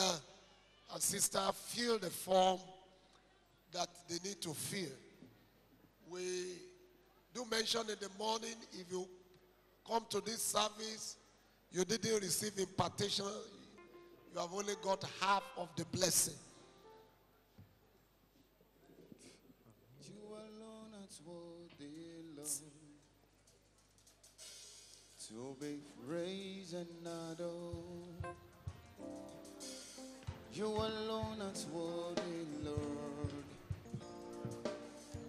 and sister fill the form that they need to fill. We do mention in the morning if you come to this service, you didn't receive impartation, you have only got half of the blessing. To be praised and adored. You alone are worthy, Lord,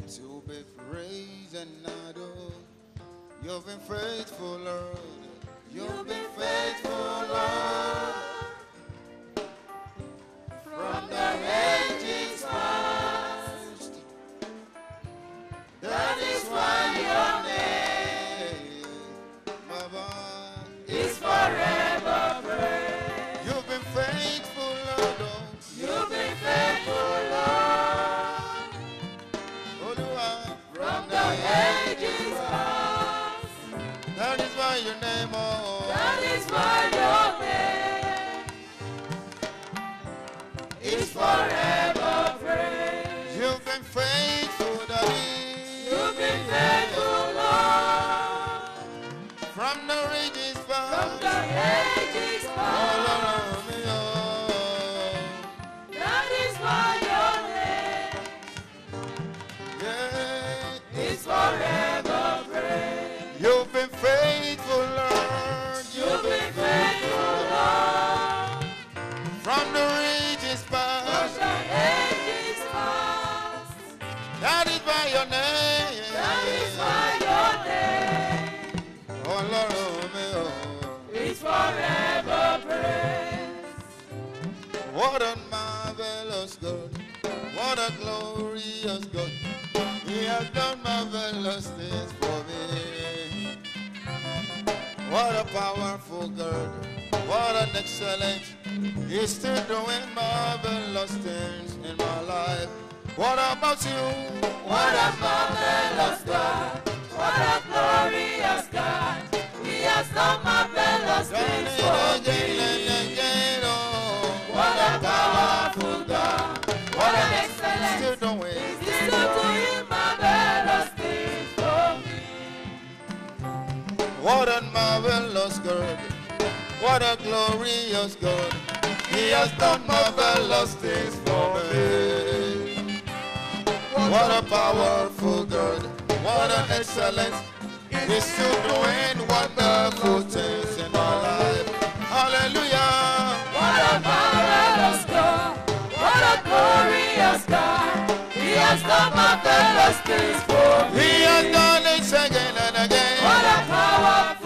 to be praised and adored. You've been faithful, Lord. You've been faithful, Lord. From the ages past. That is why your name, is forever your name, oh. That is why your name is forever praised. You've been faithful, Daddy. You've been faithful, Lord. From the ages past. From the ages By your name. By your name. Oh me, oh. It's forever praised. What a marvelous God. What a glorious God. He has done marvelous things for me. What a powerful God. What an excellent. He's still doing marvelous things in my life. What about you? What a marvelous God. What a glorious God. He has done marvelous things for me. What a powerful God. What an excellent. Still doing. He's still doing marvelous things for me. What a marvelous God. What a glorious God. He has done marvelous things for me. What a powerful God. What an excellent. He's still doing wonderful things in our life. Hallelujah. What a marvelous God. What a glorious God. He has done marvelous things for me. He has done it again and again. What a powerful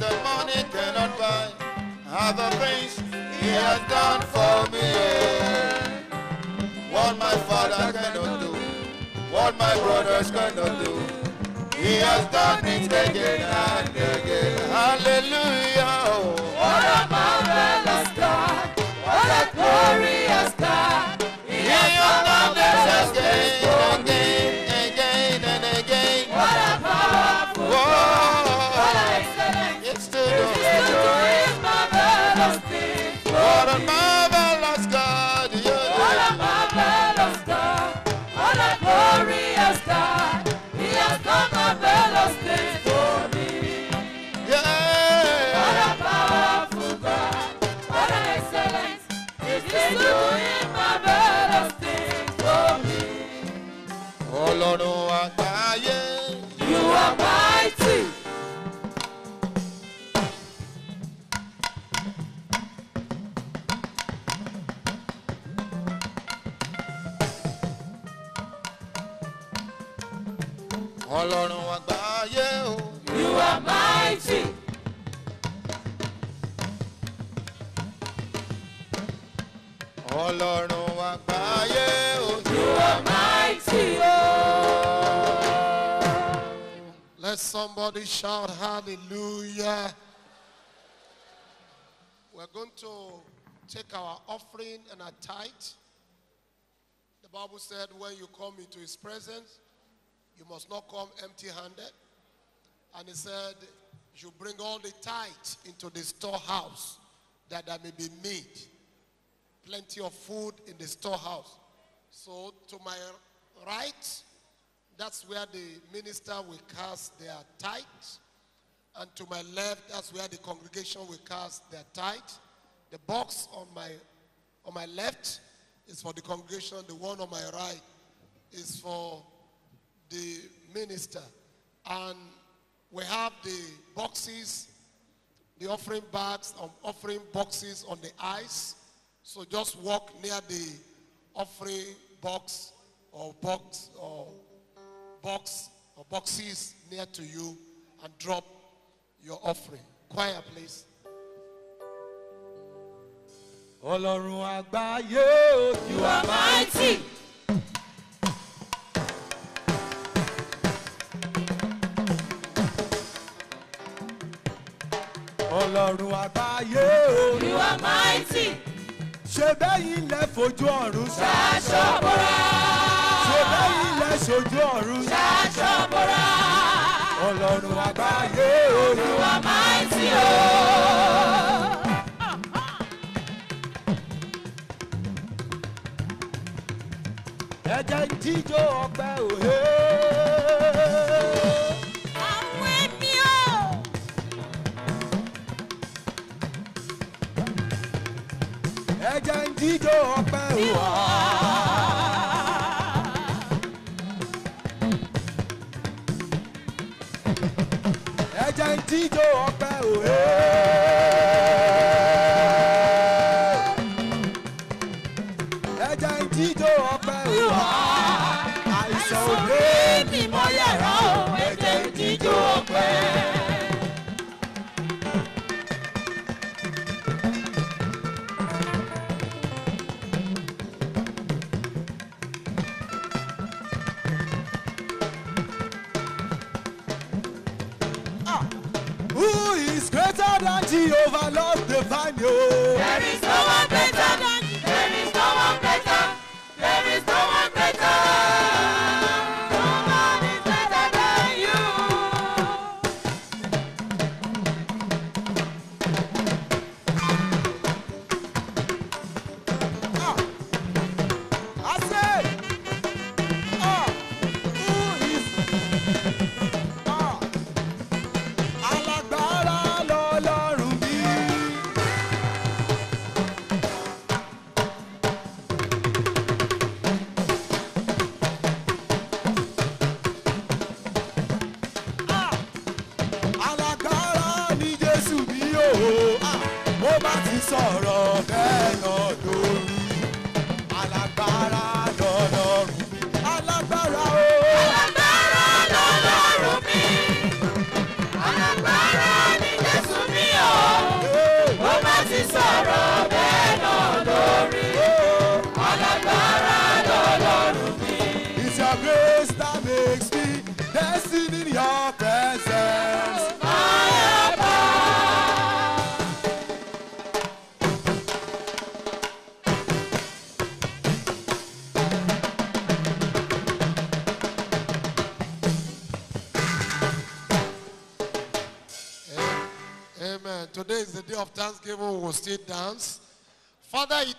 That money cannot buy. Other things he has done for me. What my father cannot do. What my brothers cannot do. He has done it again and again. hallelujah. What a marvelous God. What a glorious God. He has done this again, things for me. again, again, What a marvelous God What a marvelous God. What a glorious God. He has done marvelous things for me. What a powerful God. What an excellent. He's doing marvelous things for me. Ọlọ́run àgbáyé. You are mighty. Ọlọ́run àgbáyé o. You are mighty. Ọlọ́run àgbáyé o. You are mighty. Let somebody shout hallelujah. We're going to take our offering and our tithe. The Bible said when you come into his presence, you must not come empty handed. And he said, you bring all the tithe into the storehouse that there may be meat, plenty of food in the storehouse. So to my right, that's where the minister will cast their tithe. And to my left, that's where the congregation will cast their tithe. The box on my, on my left is for the congregation. The one on my right is for the minister. And we have the boxes, the offering bags, um, offering boxes on the ice. So just walk near the offering box or box or box or boxes near to you and drop your offering. Choir, please. ọlọ́run àgbáyé You are mighty. Ọlọ́run àgbáyé o You are mighty. ṣe bẹ́yìn lẹ fojú ọ̀run Ṣaṣọ bora. ṣe bẹ́yìn lẹ ṣojú ọ̀run Ṣaṣọ bora. ọlọ́run àgbáyé o You are mighty. Oh. ẹ̀jẹ̀ ń jíjó ọpẹ́ òhe. dídò ọpẹ́ ìwà. ẹ jẹ́ ń dídò ọpẹ́ òwe.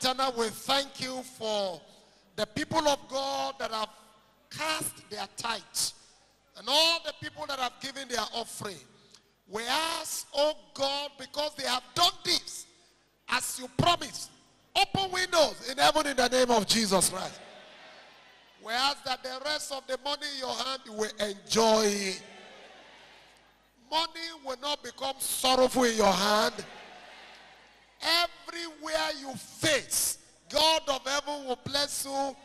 Eternal, we thank you for the people of God that have cast their tithes and all the people that have given their offering. We ask, oh God, because they have done this as you promised, open windows in heaven in the name of Jesus Christ. We ask that the rest of the money in your hand you will enjoy it. Money will not become sorrowful in your hand. Everywhere you face, God of heaven will bless you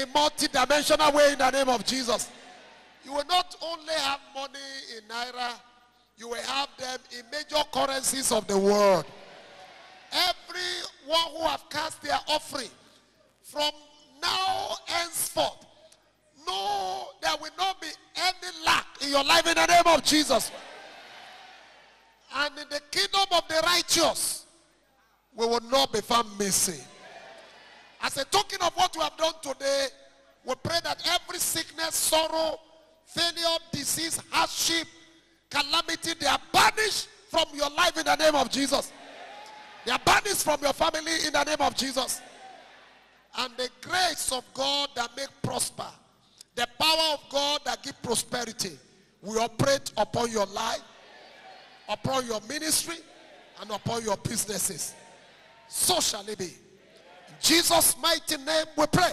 in multi-dimensional way in the name of Jesus. You will not only have money in Naira, you will have them in major currencies of the world. Everyone who have cast their offering from now henceforth, no, there will not be any lack in your life in the name of Jesus. And in the kingdom of the righteous, we will not be found missing. As a token of what we have done today, we pray that every sickness, sorrow, failure, disease, hardship, calamity, they are banished from your life in the name of Jesus. They are banished from your family in the name of Jesus. And the grace of God that make prosper, the power of God that give prosperity, will operate upon your life, upon your ministry, and upon your businesses. So shall it be. Jesus' mighty name we pray.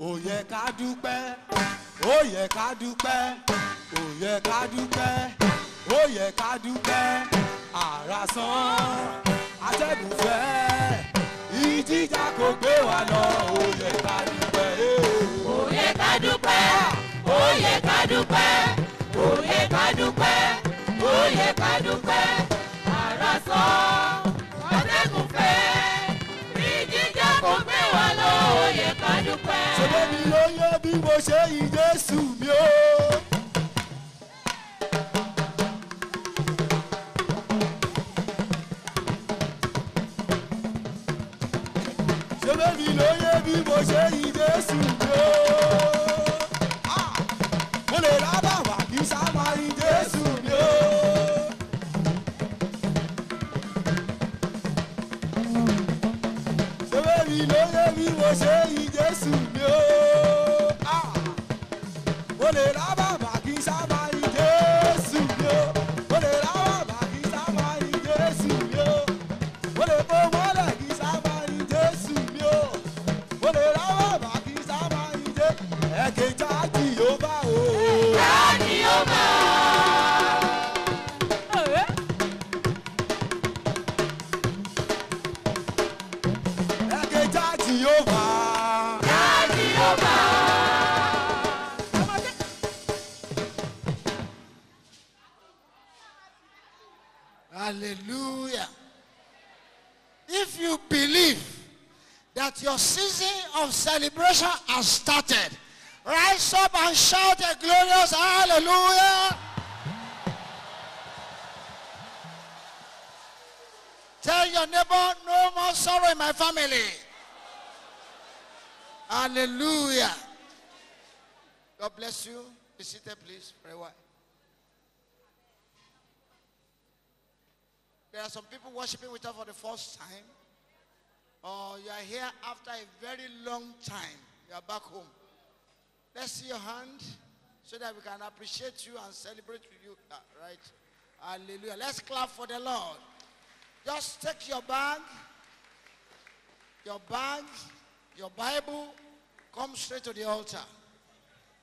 ó yẹ ká dúpẹ́ ó yẹ ká dúpẹ́ ó yẹ ká dúpẹ́ ó yẹ ká dúpẹ́ àrà sán atẹ́gùnfẹ́ ìjìjà kò gbé wa lọ ó yẹ ká dúpẹ́. ó yẹ ká dúpẹ́ ó yẹ ká dúpẹ́ ó yẹ ká dúpẹ́ ó yẹ ká dúpẹ́ àrà sọ wa lọ ó yẹ ká dúpẹ́. ṣebí mi ló yẹ bí mo ṣe yí jésù mi ó. ṣebí mi ló yẹ bí mo ṣe yí jésù mi ó. Ṣe jésù that your season of celebration has started, rise up and shout a glorious hallelujah. Tell your neighbor, no more sorrow in my family. Hallelujah. God bless you. Be seated, please, a while. There are some people worshiping with us for the first time. Or you are here after a very long time. You are back home. Let's see your hand so that we can appreciate you and celebrate with you. Ah, right? Hallelujah. Let's clap for the Lord. Just take your bag, your bag, your Bible, come straight to the altar.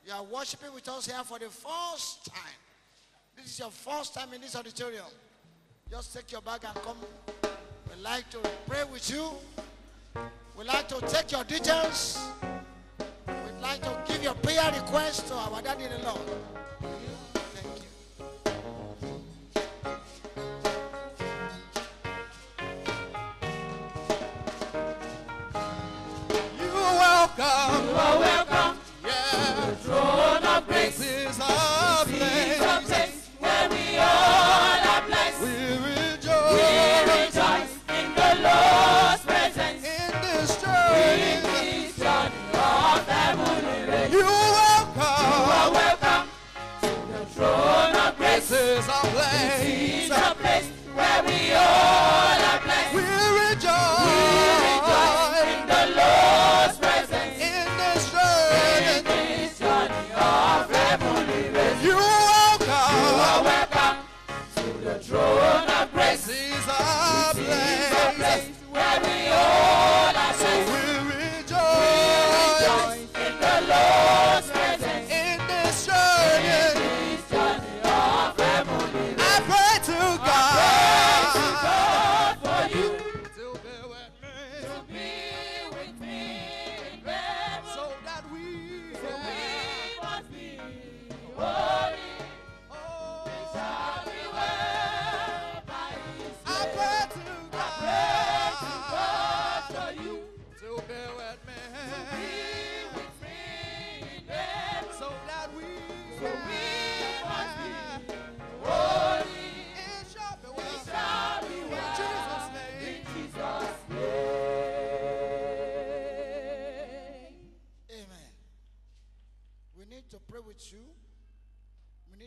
You are worshiping with us here for the first time. This is your first time in this auditorium. Just take your bag and come. We'd like to pray with you. We'd like to take your details. We'd like to give your prayer request to our daddy in the Lord. You. Welcome. You welcome.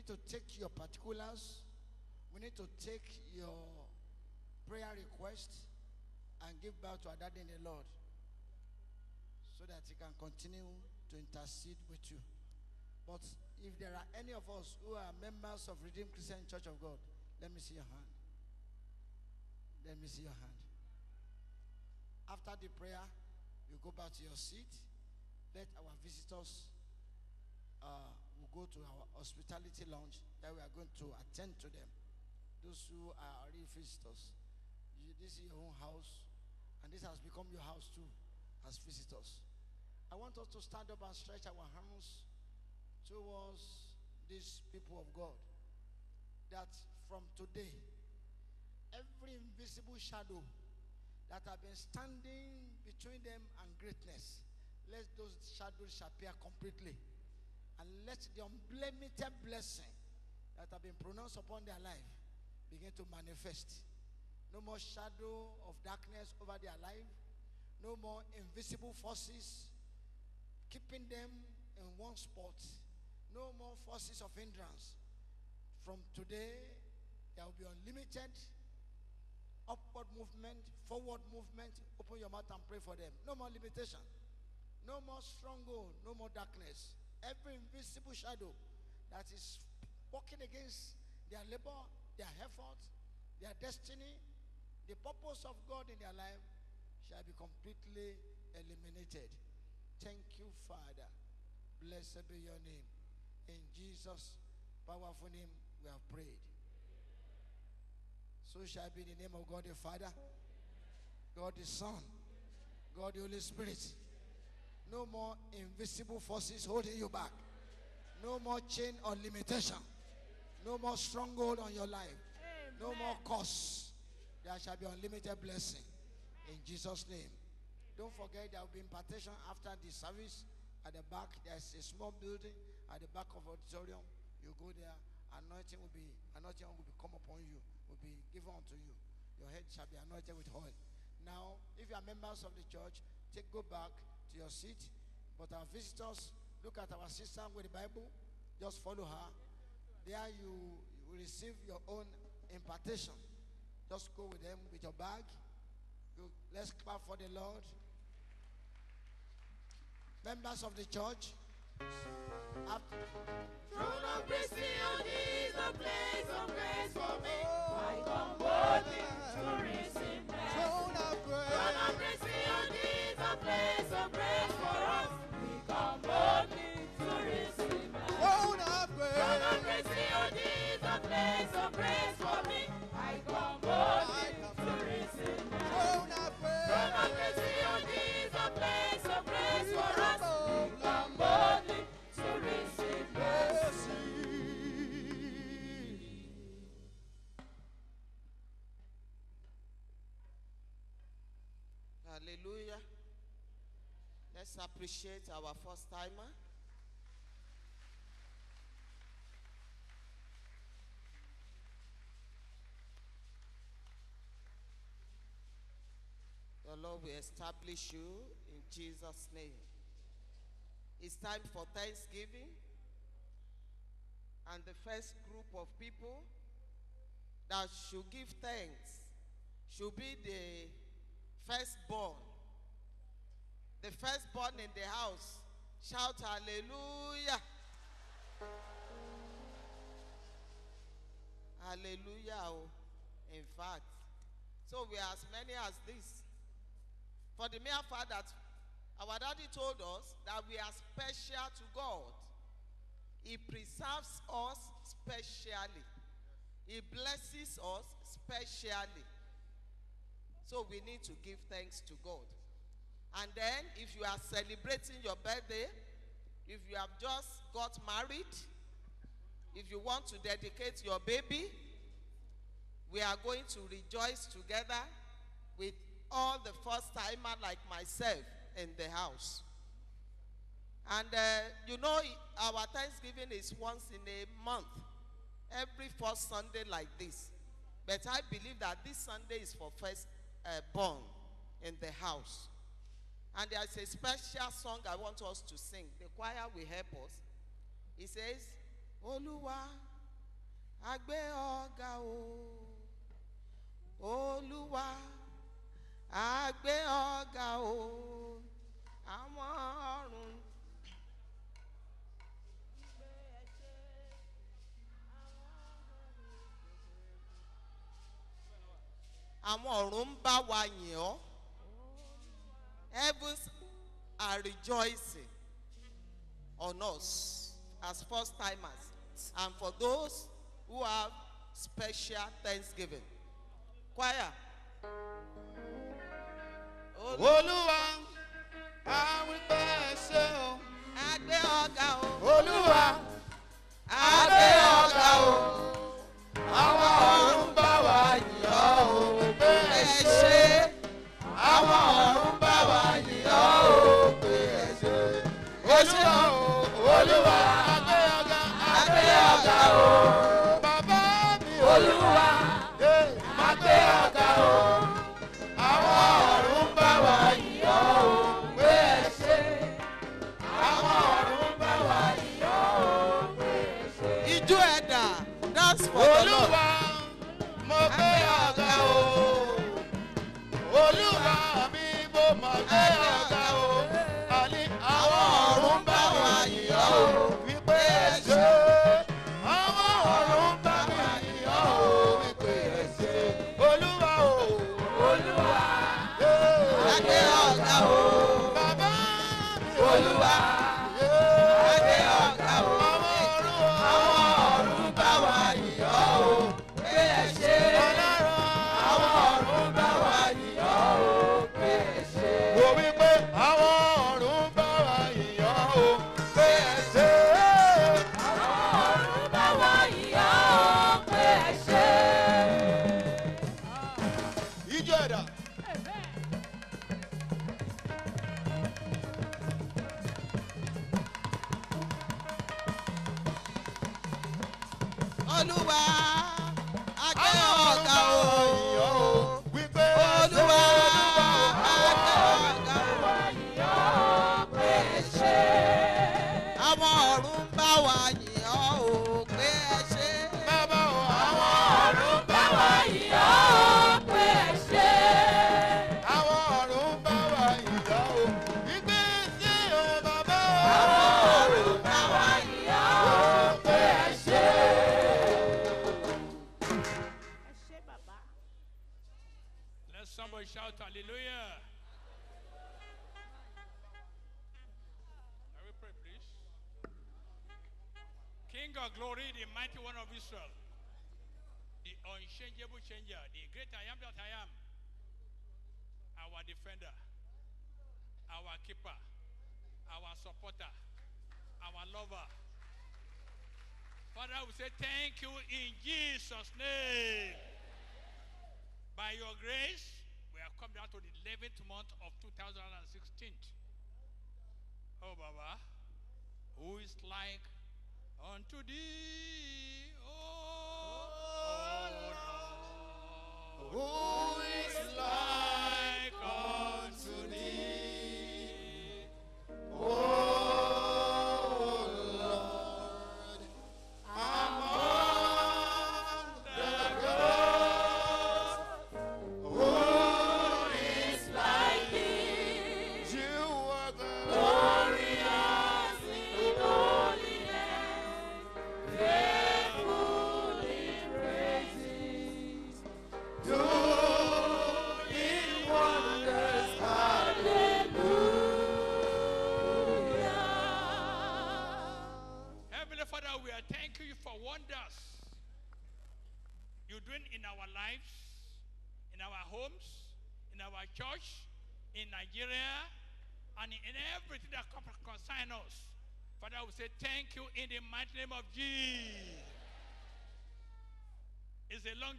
Need to take your particulars. We need to take your prayer request and give back to our daddy in the Lord so that he can continue to intercede with you. But if there are any of us who are members of Redeemed Christian Church of God, let me see your hand. Let me see your hand. After the prayer, you go back to your seat. Let our visitors uh, will go to our hospitality lounge that we are going to attend to them. Those who are already visitors, you, this is your own house, and this has become your house too, as visitors. I want us to stand up and stretch our hands towards these people of God. That from today, every invisible shadow that have been standing between them and greatness, let those shadows disappear completely. And let the unlimited blessing that have been pronounced upon their life begin to manifest. No more shadow of darkness over their life. No more invisible forces keeping them in one spot. No more forces of hindrance. From today, there will be unlimited upward movement, forward movement. Open your mouth and pray for them. No more limitation. No more stronghold. No more darkness. Every invisible shadow that is working against their labor, their effort, their destiny, the purpose of God in their life shall be completely eliminated. Thank you, Father. Blessed be your name. In Jesus' powerful name, we have prayed. So shall be the name of God the Father, God the Son, God the Holy Spirit. No more invisible forces holding you back. No more chain or limitation. No more stronghold on your life. No more curse. There shall be unlimited blessing. In Jesus' name. Don't forget there will be impartation after the service. At the back, there's a small building at the back of auditorium. You go there, anointing will be anointing will be come upon you, will be given unto you. Your head shall be anointed with oil. Now, if you are members of the church, take go back to your seat. But our visitors, look at our sister with the Bible. Just follow her. There you, you will receive your own impartation. Just go with them with your bag. You, let's clap for the Lord. Members of the church, after, Throne of grace, Zion is a place of grace for me. Oh, I come boldly to receive a place of grace Let's appreciate our first timer. The Lord will establish you in Jesus' name. It's time for Thanksgiving. And the first group of people that should give thanks should be the firstborn. The firstborn in the house. Shout hallelujah. Hallelujah. oh. In fact, so we are as many as this. For the mere fact that our daddy told us that we are special to God. He preserves us specially. He blesses us specially. So we need to give thanks to God. And then, if you are celebrating your birthday, if you have just got married, If you want to dedicate your baby, we are going to rejoice together with all the first timer like myself in the house. And uh, you know, our Thanksgiving is once in a month, every first Sunday like this. But I believe that this Sunday is for first uh, born in the house. And there's a special song I want us to sing. The choir will help us. It says, Olúwa, agbe ọ̀gá o. Olúwa, agbe ọ̀gá o. Àwọn ọ̀run àwọn ọ̀run bá wa yìn ọ́. Heavens are rejoicing on us as first timers and for those who have special thanksgiving. Choir. Olúwa, àwọn ìgbẹ́ ṣe o. Agbe ọ̀gá o. Olúwa, Agbe ọ̀gá o. àwọn ọ̀run bá wa yìn ọ́ o. Pé ṣe. Àwọn ọ̀run Aô! Of Israel, the unchangeable changer, the great I am that I am, our defender, our keeper, our supporter, our lover. Father, we say thank you in Jesus' name. By your grace, we have come down to the 11th month of 2016. Oh, Baba, who is like unto thee, oh, Lord? Oh, Is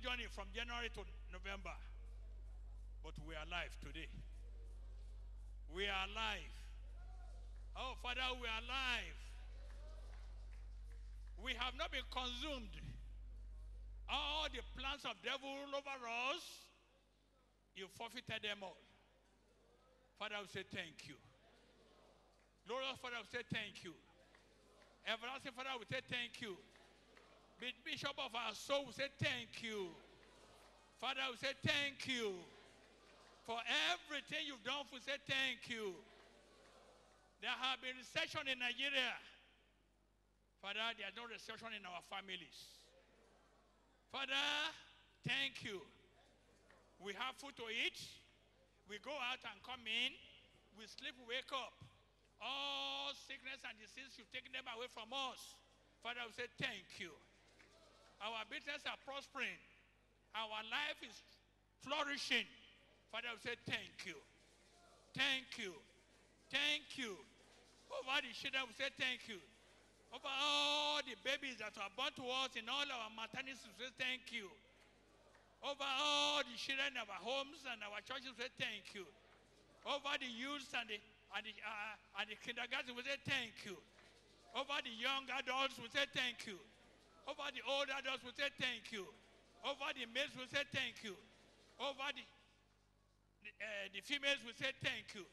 journey from January to November, but we are alive today. We are alive. Oh, Father, we are alive. We have not been consumed. All the plans of devil over us, you forfeited them all. Father, we say thank you. Glorious Father, we say thank you. Everlasting Father, we say thank you. Bi- Bishop of our soul, we say thank you. Father, we say thank you. For everything you've done, we say thank you. There have been recession in Nigeria. Father, there's no recession in our families. Father, thank you. We have food to eat. We go out and come in. We sleep, wake up. All sickness and disease, you've taken them away from us. Father, we say thank you. Our business are prospering. Our life is flourishing. Father, we say thank you. Thank you. Thank you. Over the children, we say thank you. Over all the babies that are born to us in all our maternities, we say thank you. Over all the children of our homes and our churches, we say thank you. Over the youths and the, and the, uh, and the kindergarten, we say thank you. Over the young adults, we say thank you. Over the old adults, we say thank you. Over the males, we say thank you. Over the, the, uh, the females, we say thank you.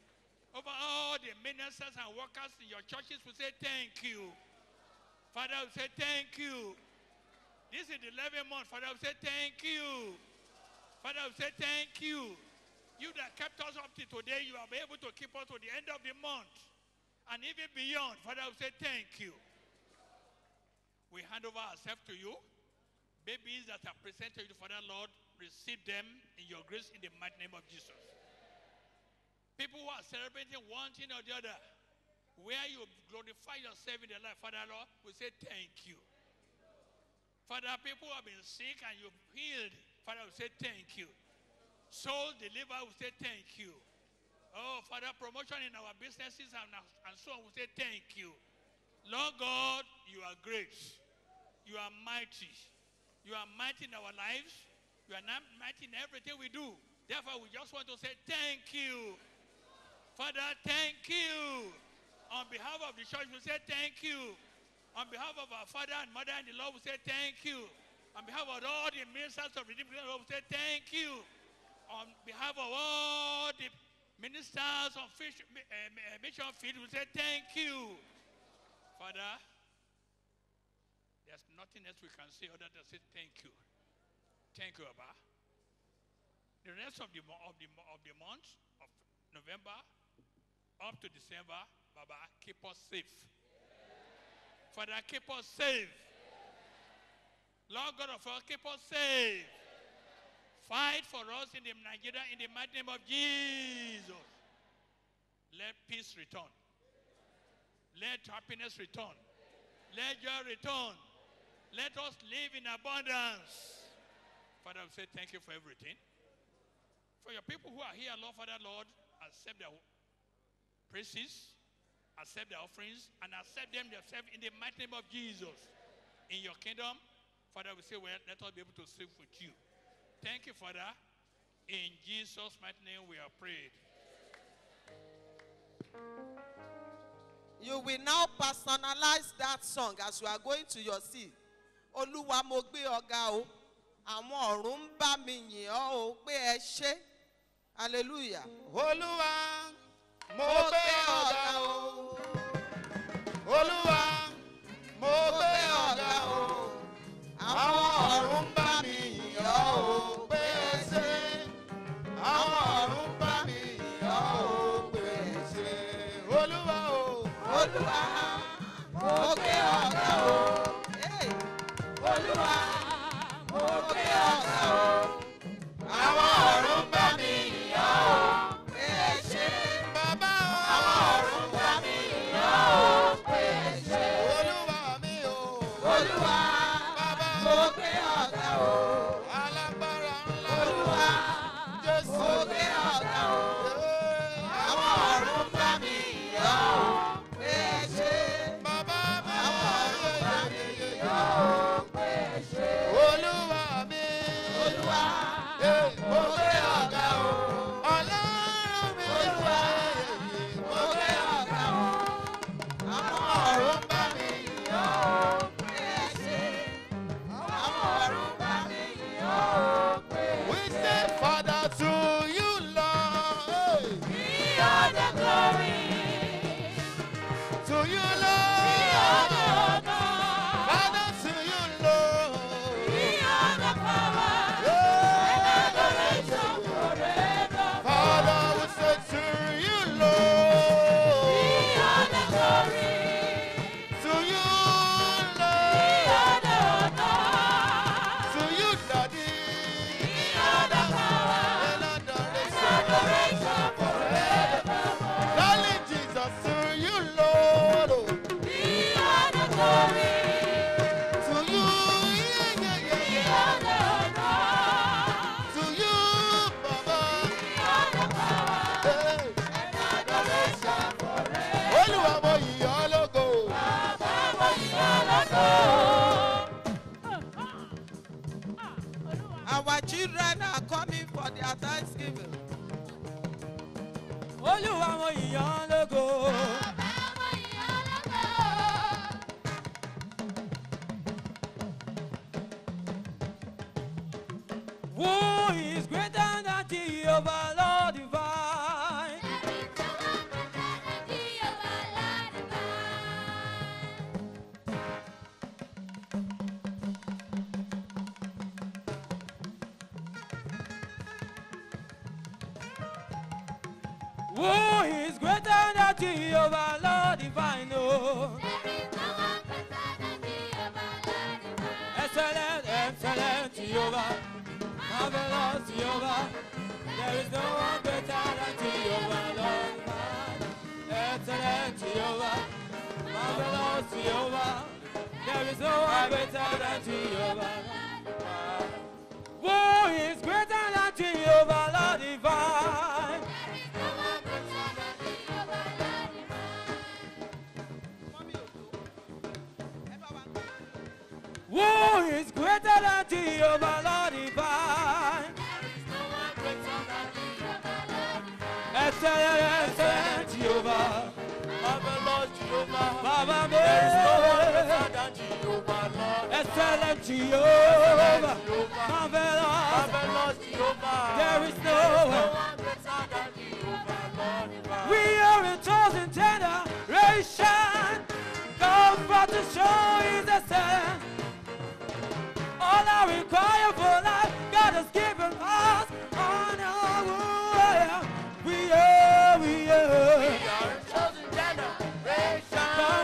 Over all the ministers and workers in your churches, we say thank you. Father, we say thank you. This is the 11th month. Father, we say thank you. Father, we say thank you. You that kept us up to today, you are able to keep us to the end of the month and even beyond. Father, we say thank you. We hand over ourselves to you. Babies that are presented to you, Father Lord, receive them in your grace in the mighty name of Jesus. People who are celebrating one thing or the other, where you glorify yourself in their life, Father Lord, we say thank you. Father, people who have been sick and you've healed, Father, we say thank you. Soul deliver, we say thank you. Oh, Father, promotion in our businesses and, and so on, we say thank you. Lord God, you are great. You are mighty. You are mighty in our lives. You are not mighty in everything we do. Therefore, we just want to say thank you. Father, thank you. On behalf of the church, we say thank you. On behalf of our father and mother and the Lord, we say thank you. On behalf of all the ministers of Christian Lord, we say thank you. On behalf of all the ministers of fish, uh, mission field, we say thank you. Father, there's nothing else we can say other than say thank you. Thank you, Abba. The rest of the, of the, of the month of November up to December, Baba, keep us safe. Father, keep us safe. Lord God of all, keep us safe. Fight for us in the Nigeria in the mighty name of Jesus. Let peace return. Let happiness return. Let joy return. Let us live in abundance. Father, we say thank you for everything. For your people who are here, Lord, Father, Lord, accept their praises, accept their offerings, and accept them themselves in the mighty name of Jesus. In your kingdom, Father, we say, well, let us be able to serve with you. Thank you, Father. In Jesus' mighty name, we are prayed. You will now personalize that song as you are going to your seat. Olúwa mo gbé ọ̀gá o, àwọn ọ̀run ń bá mi yìn ọ́ o pé ẹ ṣé. Hallelujah. Olúwa, mo gbé ọ̀gá o. Olúwa, children are coming for their Thanksgiving. olúwa mo yìnyán lógo.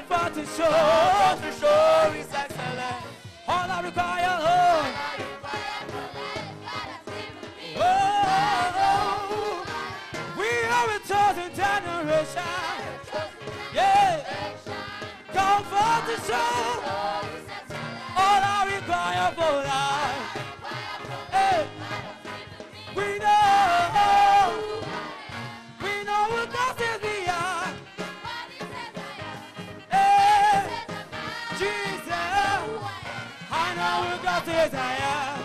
For to show, Come to show His excellence. All I require, oh. Lord. Oh, oh, we are a chosen generation. Yeah. Come for to show. All I require for life. Know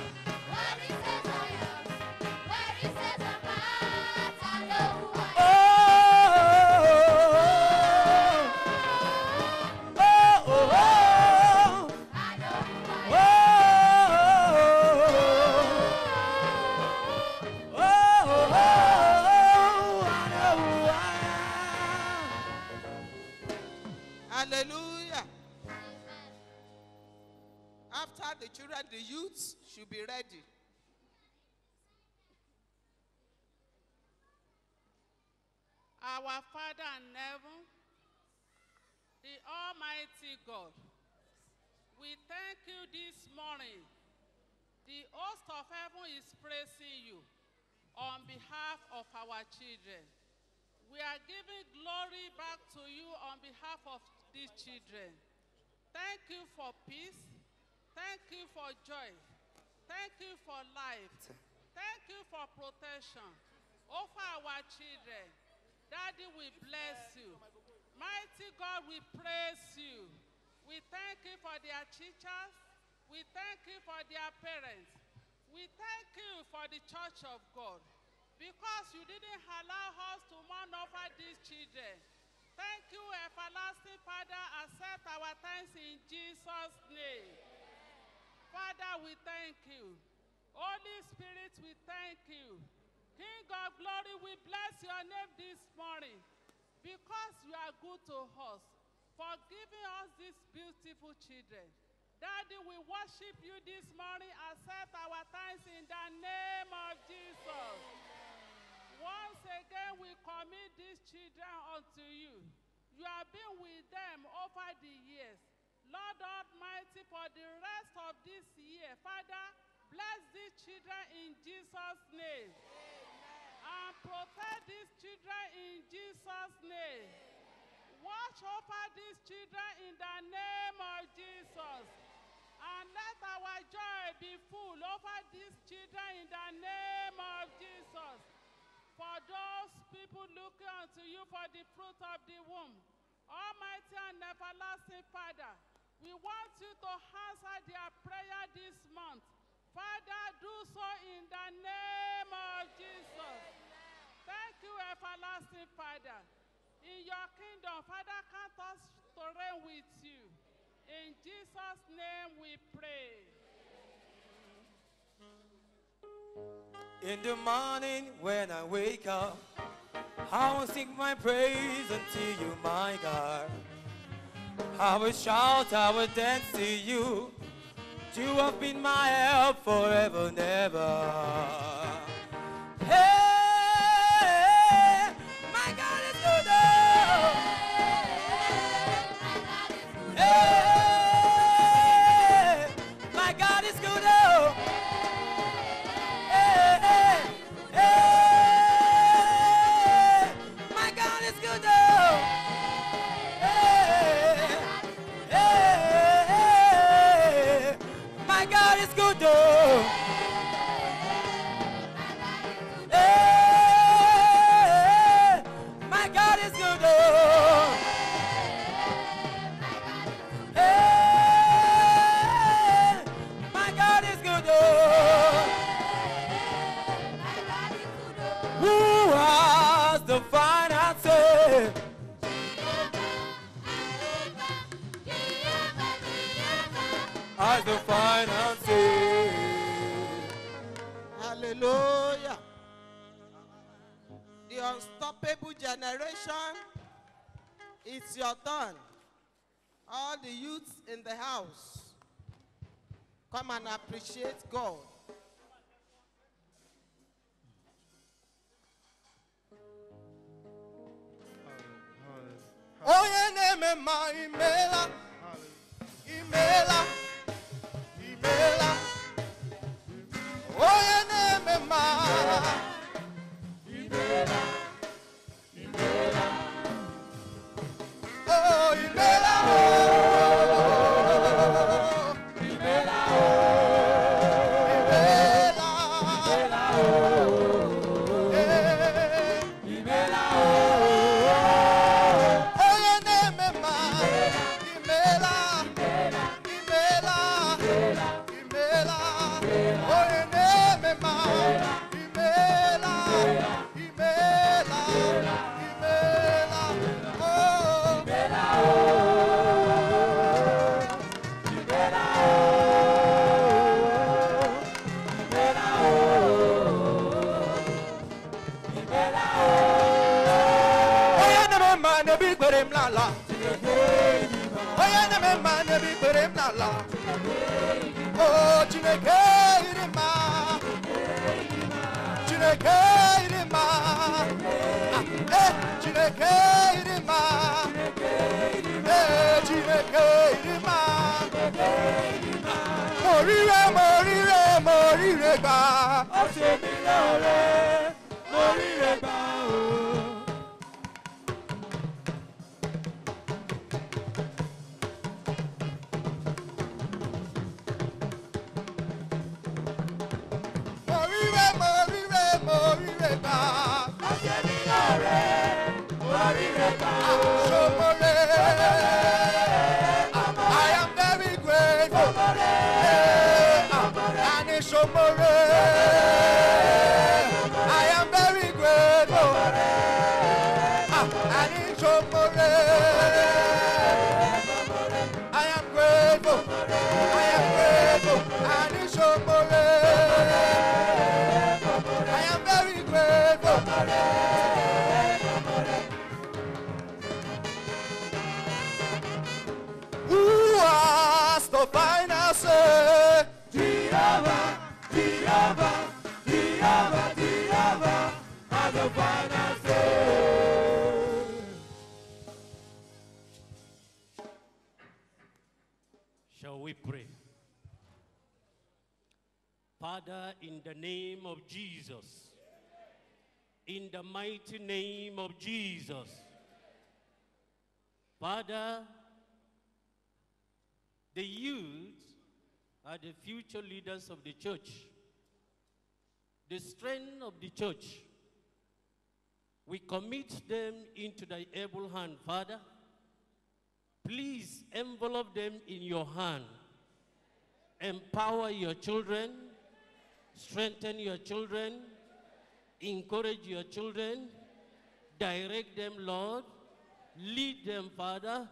behalf of our children. We are giving glory back to you on behalf of these children. Thank you for peace. Thank you for joy. Thank you for life. Thank you for protection over our children. Daddy, we bless you. Mighty God, we praise you. We thank you for their teachers. We thank you for their parents. We thank you for the church of God because you didn't allow us to mourn over these children. Thank you, everlasting Father. Accept our thanks in Jesus' name. Father, we thank you. Holy Spirit, we thank you. King of glory, we bless your name this morning because you are good to us for giving us these beautiful children. Daddy, we worship you this morning. Accept our thanks in the name of Jesus. Once again, we commit these children unto you. You have been with them over the years. Lord Almighty, for the rest of this year, Father, bless these children in Jesus' name. And protect these children in Jesus' name. Watch over these children in the name of Jesus. And let our joy be full over these children in the name of Jesus. For those people looking unto you for the fruit of the womb, Almighty and everlasting Father, we want you to answer their prayer this month. Father, do so in the name of Jesus. Thank you, everlasting Father. In your kingdom, Father, count us to reign with you. In Jesus' name we pray. In the morning when I wake up, I will sing my praise unto you, my God. I will shout, I will dance to you. You have been my help forever and ever. Hey, my God is good. oh. Hey, oh. It's your turn. All the youths in the house, come and appreciate God. onye na-eme mma imeela imeela imeela onye na-eme mma of the church, the strength of the church. We commit them into thy able hand, Father. Please envelop them in your hand. Empower your children strengthen your children, encourage your children, direct them, Lord, lead them, Father,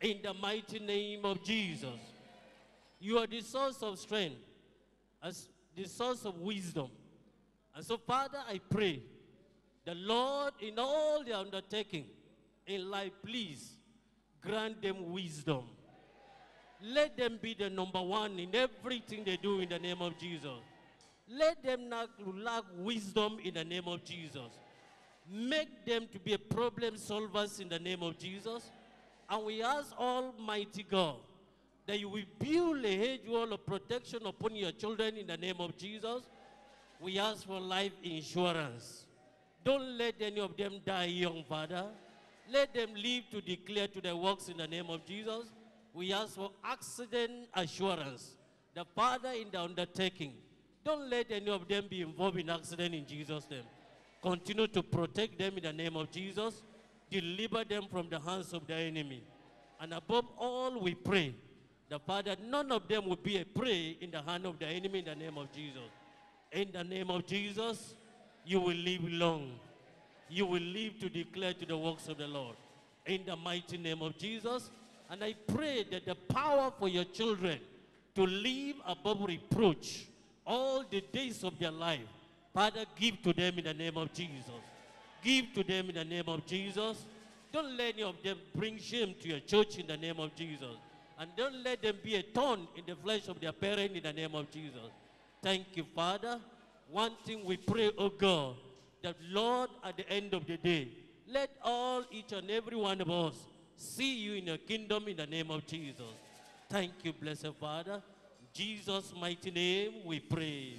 in the mighty name of Jesus. You are the source of strength, as the source of wisdom. And so, Father, I pray the Lord, in all their undertaking in life, please grant them wisdom. Let them be the number one in everything they do in the name of Jesus. Let them not lack wisdom in the name of Jesus. Make them to be a problem solvers in the name of Jesus. And we ask Almighty God that you will build a hedge wall of protection upon your children in the name of Jesus. We ask for life insurance. Don't let any of them die young, Father. Let them live to declare to their works in the name of Jesus. We ask for accident assurance. The Father in the undertaking. Don't let any of them be involved in accident in Jesus' name. Continue to protect them in the name of Jesus. Deliver them from the hands of the enemy. And above all, we pray the Father, none of them will be a prey in the hand of the enemy in the name of Jesus. In the name of Jesus, you will live long. You will live to declare to the works of the Lord. In the mighty name of Jesus. And I pray that the power for your children to live above reproach all the days of their life, Father, give to them in the name of Jesus. Give to them in the name of Jesus. Don't let any of them bring shame to your church in the name of Jesus. And don't let them be a thorn in the flesh of their parent in the name of Jesus. Thank you, Father. One thing we pray, oh God, that Lord, at the end of the day, let all, each and every one of us see you in your kingdom in the name of Jesus. Thank you, blessed Father. In Jesus' mighty name we pray.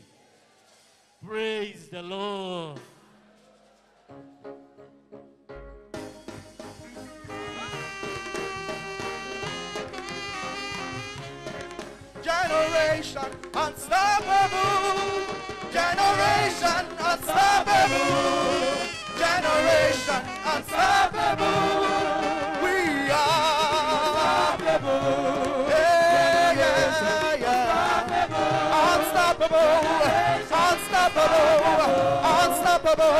Praise the Lord. Generation unstoppable. Generation unstoppable. Generation unstoppable. We are unstoppable. Yeah, yeah, yeah. Unstoppable. Unstoppable. Unstoppable.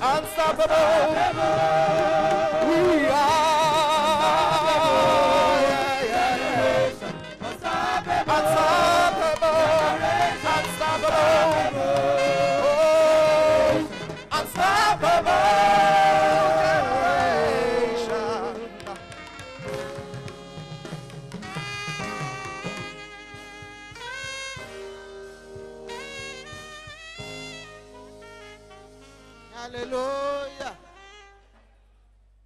Unstoppable. We are. Oh, Hallelujah.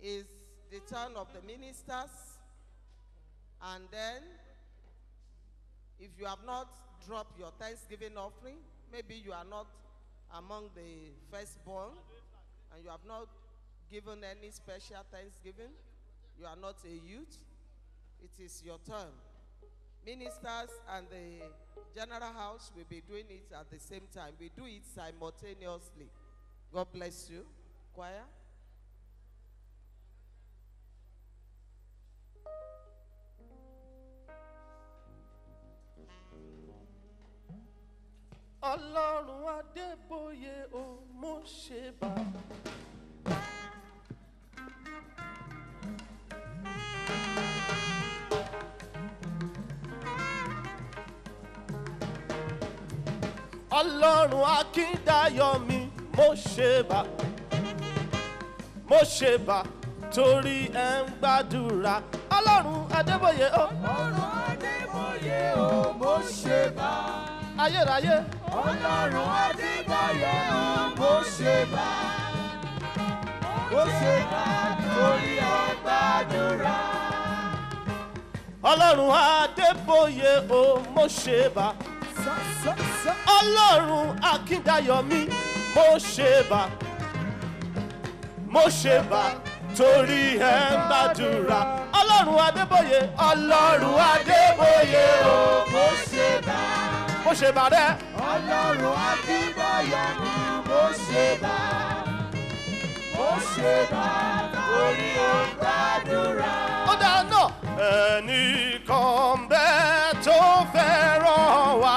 It's the turn of the ministers. And then, if you have not dropped your Thanksgiving offering, maybe you are not among the firstborn, and you have not given any special Thanksgiving, you are not a youth, it is your turn. Ministers and the general house will be doing it at the same time. We do it simultaneously. God bless you. Choir. Ọlọ́run adébóyè o mo ṣe bá. ọlọ́run akíndayọ̀ mi mo ṣe bá. mo ṣe bá torí ẹ ń gbàdúrà ọlọ́run adébóyè o. ọlọ́run adébóyè o mo ṣe bá ayérayé. Ọlọ́run adébáyọ̀ mo ṣe bá mo ṣe bá torí ọgbàdúrà. ọlọ́run adébóyè o mo ṣe bá. ọlọ́run akíndayọ̀ mi mo ṣe bá mo ṣe bá torí ẹ gbàdúrà. ọlọ́run adébóyè ọlọ́run adébóyè o mo ṣe bá mo ṣe bá rẹ. ọlọ́run akíndayọ̀ mi mo ṣe bá mo ṣe bá torí ó gbàdúrà. ó dáa náà. ẹnìkan bẹ́ẹ̀ tó fẹ́ràn wá.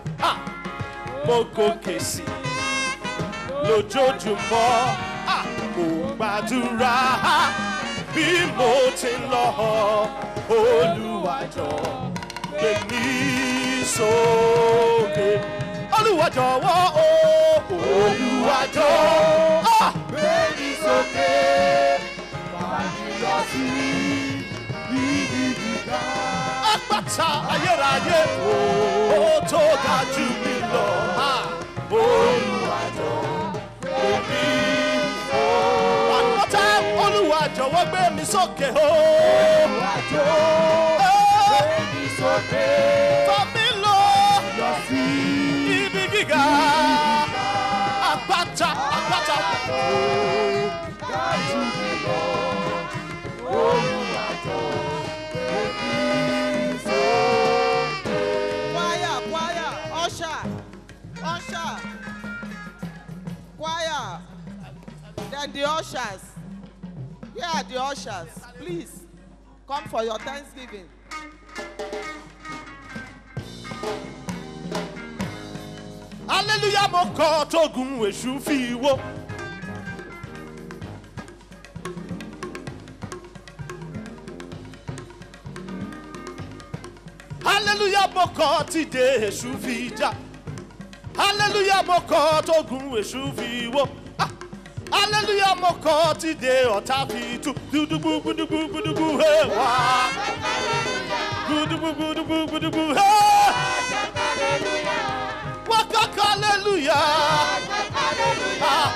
gòkè sí lójoojúmọ́ mo gbàdúrà. Bí mo ti lọ olùwàjọ gbé mi sókè. Olùwàjọ wọ́ o olùwàjọ gbé mi sókè. Lọ sí ibi gíga. Àpáta ayérayé ó tó ga jù mí lọ. Olùwàjọ èmi ò. Àpáta olùwàjọ wọ́n gbé mi sókè o. Olùwàjọ gbé mi sókè. Fọ́ mi lọ. Lọ sí ibi gíga. Àpáta àpáta. Ga jù mí lọ. Choir, choir. Then the ushers. Where are the ushers? Please come for your Thanksgiving. hallelujah mo kọ́ tógun èṣù fi wó. hallelujah mo kọ́ tìde èṣù. Hallelujah mo kọ́ tógun èṣù fi wó. Ah! hallelujah mo kọ́ tìde ọ̀tá fi tú. gudugu gudugu gudugu hey, wá. gudugu gudugu gudugu hey. wákàkà hallelujah. Ah,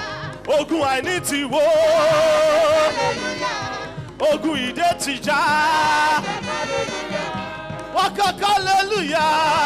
ogun àìní ti wó. ogun ìdè ti já. wákàkà hallelujah.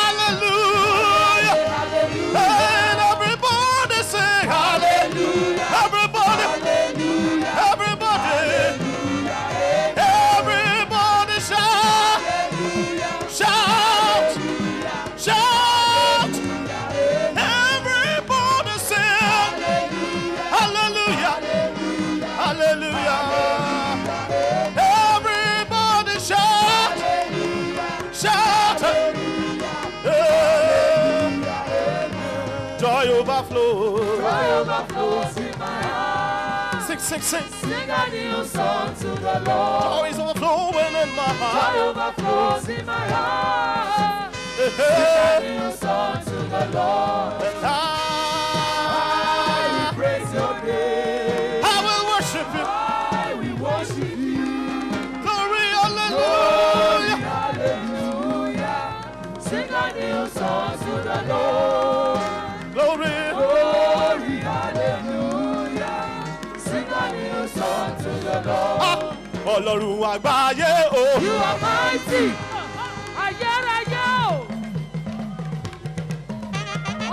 Sing, sing, a new song to the Lord. Joy is overflowing in my Joy overflows in my heart. Hey, Sing a new song to the Lord. And I, I will praise your name. I will worship you. I will worship you. Glory, hallelujah. Glory, hallelujah. Sing a new song to the Lord. Glory, Ọlọ́run àgbáyé o. You are mighty. ayérayé o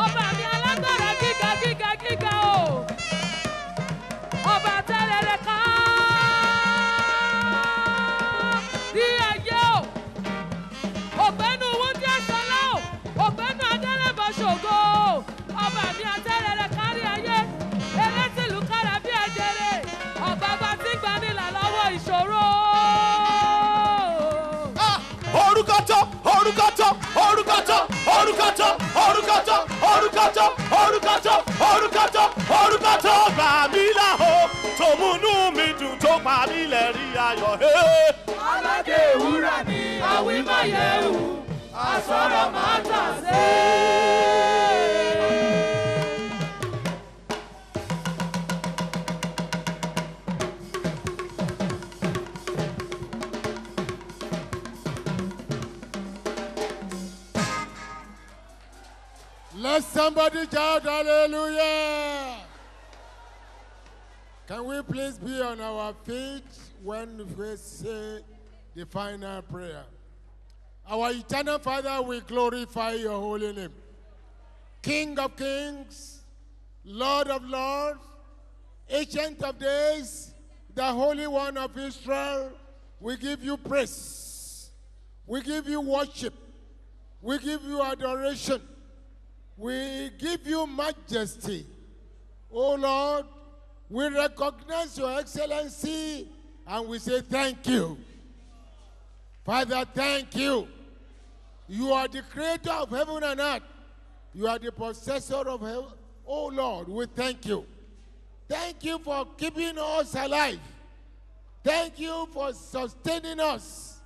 ọba mi alágbára gíga gíga gíga o ọba tẹrẹrẹ ká tó orúkọ tó orúkọ tó orúkọ tó orúkọ tó orúkọ tó orúkọ tó gbà mí là mi dùn tó pa mí lẹ́rìí he. aládé ìwúrà ni àwí máa yẹ̀ wù sí. Let somebody shout hallelujah. Can we please be on our feet when we say the final prayer? Our eternal Father, we glorify your holy name. King of kings, Lord of lords, Ancient of days, the Holy One of Israel, we give you praise. We give you worship. We give you adoration. We give you majesty. Oh Lord, we recognize your excellency and we say thank you. Father, thank you. You are the creator of heaven and earth. You are the possessor of heaven. Oh Lord, we thank you. Thank you for keeping us alive. Thank you for sustaining us.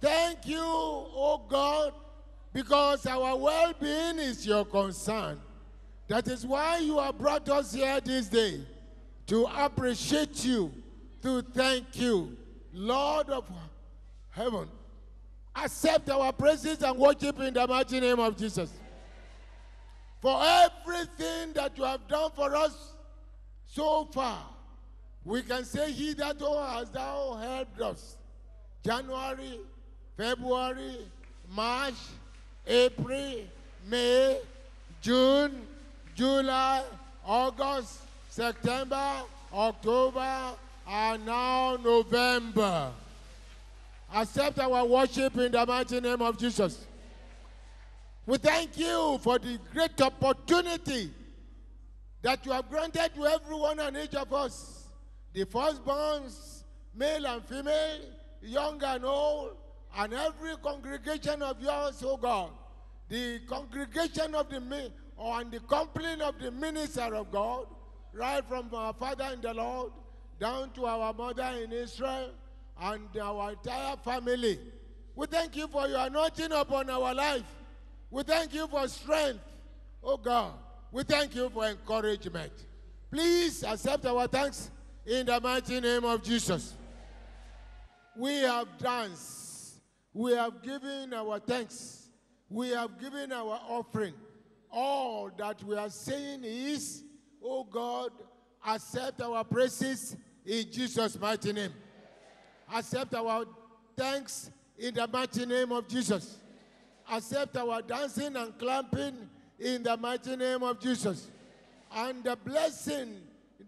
Thank you, oh God, because our well being is your concern. That is why you have brought us here this day to appreciate you, to thank you, Lord of heaven. Accept our praises and worship in the mighty name of Jesus. For everything that you have done for us so far, we can say, He that oh, has thou helped us. January, February, March, April, May, June, July, August, September, October, and now November. Accept our worship in the mighty name of Jesus. We thank you for the great opportunity that you have granted to everyone and each of us. The firstborns, male and female, young and old, and every congregation of yours, oh God. The congregation of the or and the company of the minister of God, right from our father in the Lord down to our mother in Israel and our entire family. We thank you for your anointing upon our life. We thank you for strength, oh God. We thank you for encouragement. Please accept our thanks in the mighty name of Jesus. We have danced. We have given our thanks. We have given our offering. All that we are saying is, oh God, accept our praises in Jesus' mighty name. Accept our thanks in the mighty name of Jesus. Accept our dancing and clapping in the mighty name of Jesus. And the blessing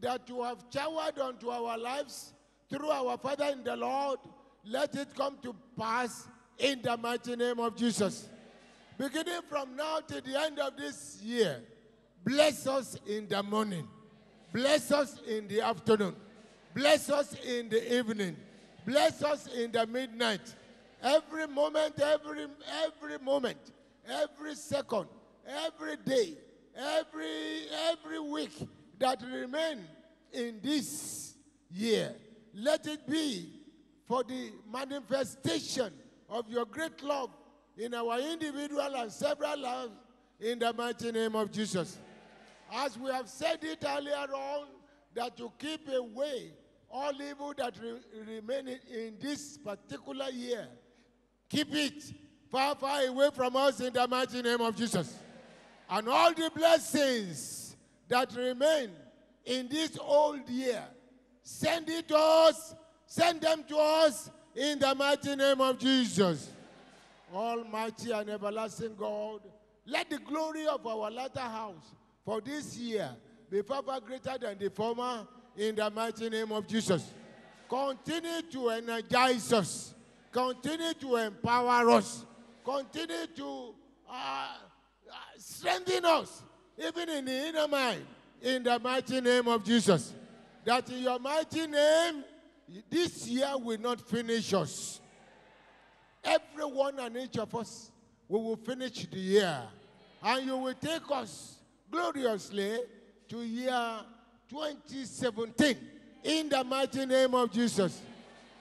that you have showered onto our lives through our Father in the Lord, let it come to pass in the mighty name of Jesus. Beginning from now to the end of this year, bless us in the morning, bless us in the afternoon, bless us in the evening, bless us in the midnight. Every moment, every every moment, every second, every day, every every week that remain in this year, let it be for the manifestation of your great love in our individual and several lives in the mighty name of Jesus. As we have said it earlier on, that you keep away all evil that re- remain in, in this particular year. Keep it far, far away from us in the mighty name of Jesus. And all the blessings that remain in this old year, send it to us, send them to us in the mighty name of Jesus. Almighty and everlasting God, let the glory of our latter house for this year be far, greater than the former in the mighty name of Jesus. Continue to energize us, continue to empower us, continue to uh, uh, strengthen us, even in the inner mind, in the mighty name of Jesus. That in your mighty name, this year will not finish us. Everyone and each of us, we will finish the year. And you will take us gloriously to year 2017 in the mighty name of Jesus.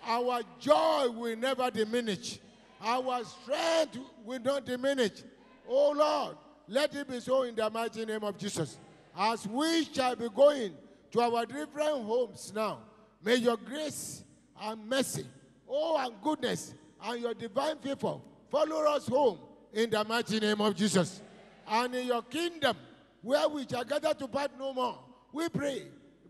Our joy will never diminish. Our strength will not diminish. Oh Lord, let it be so in the mighty name of Jesus. As we shall be going to our different homes now, may your grace and mercy, oh, and goodness, and your divine favor follow us home in the mighty name of Jesus. And in your kingdom, where we shall gather to part no more, we pray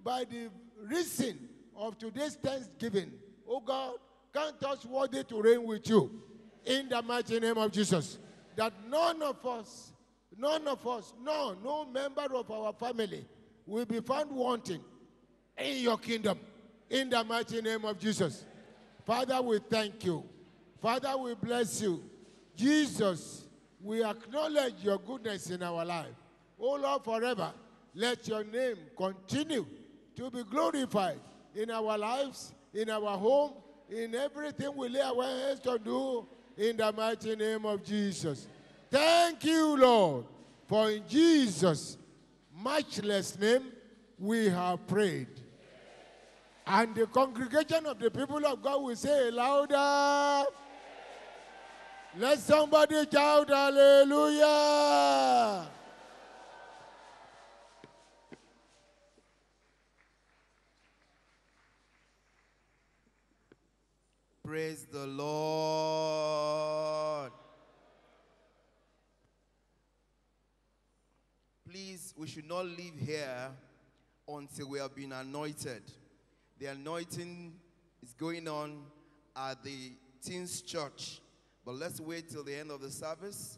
by the reason of today's Thanksgiving, oh God, count us worthy to reign with you in the mighty name of Jesus. That none of us, none of us, no, no member of our family will be found wanting in your kingdom in the mighty name of Jesus. Father, we thank you. Father, we bless you. Jesus, we acknowledge your goodness in our life. Oh Lord, forever, let your name continue to be glorified in our lives, in our home, in everything we lay our hands to do, in the mighty name of Jesus. Thank you, Lord, for in Jesus' matchless name we have prayed. And the congregation of the people of God will say louder. Let somebody shout hallelujah. Praise the Lord. Please, we should not leave here until we have been anointed. The anointing is going on at the Teens Church, but let's wait till the end of the service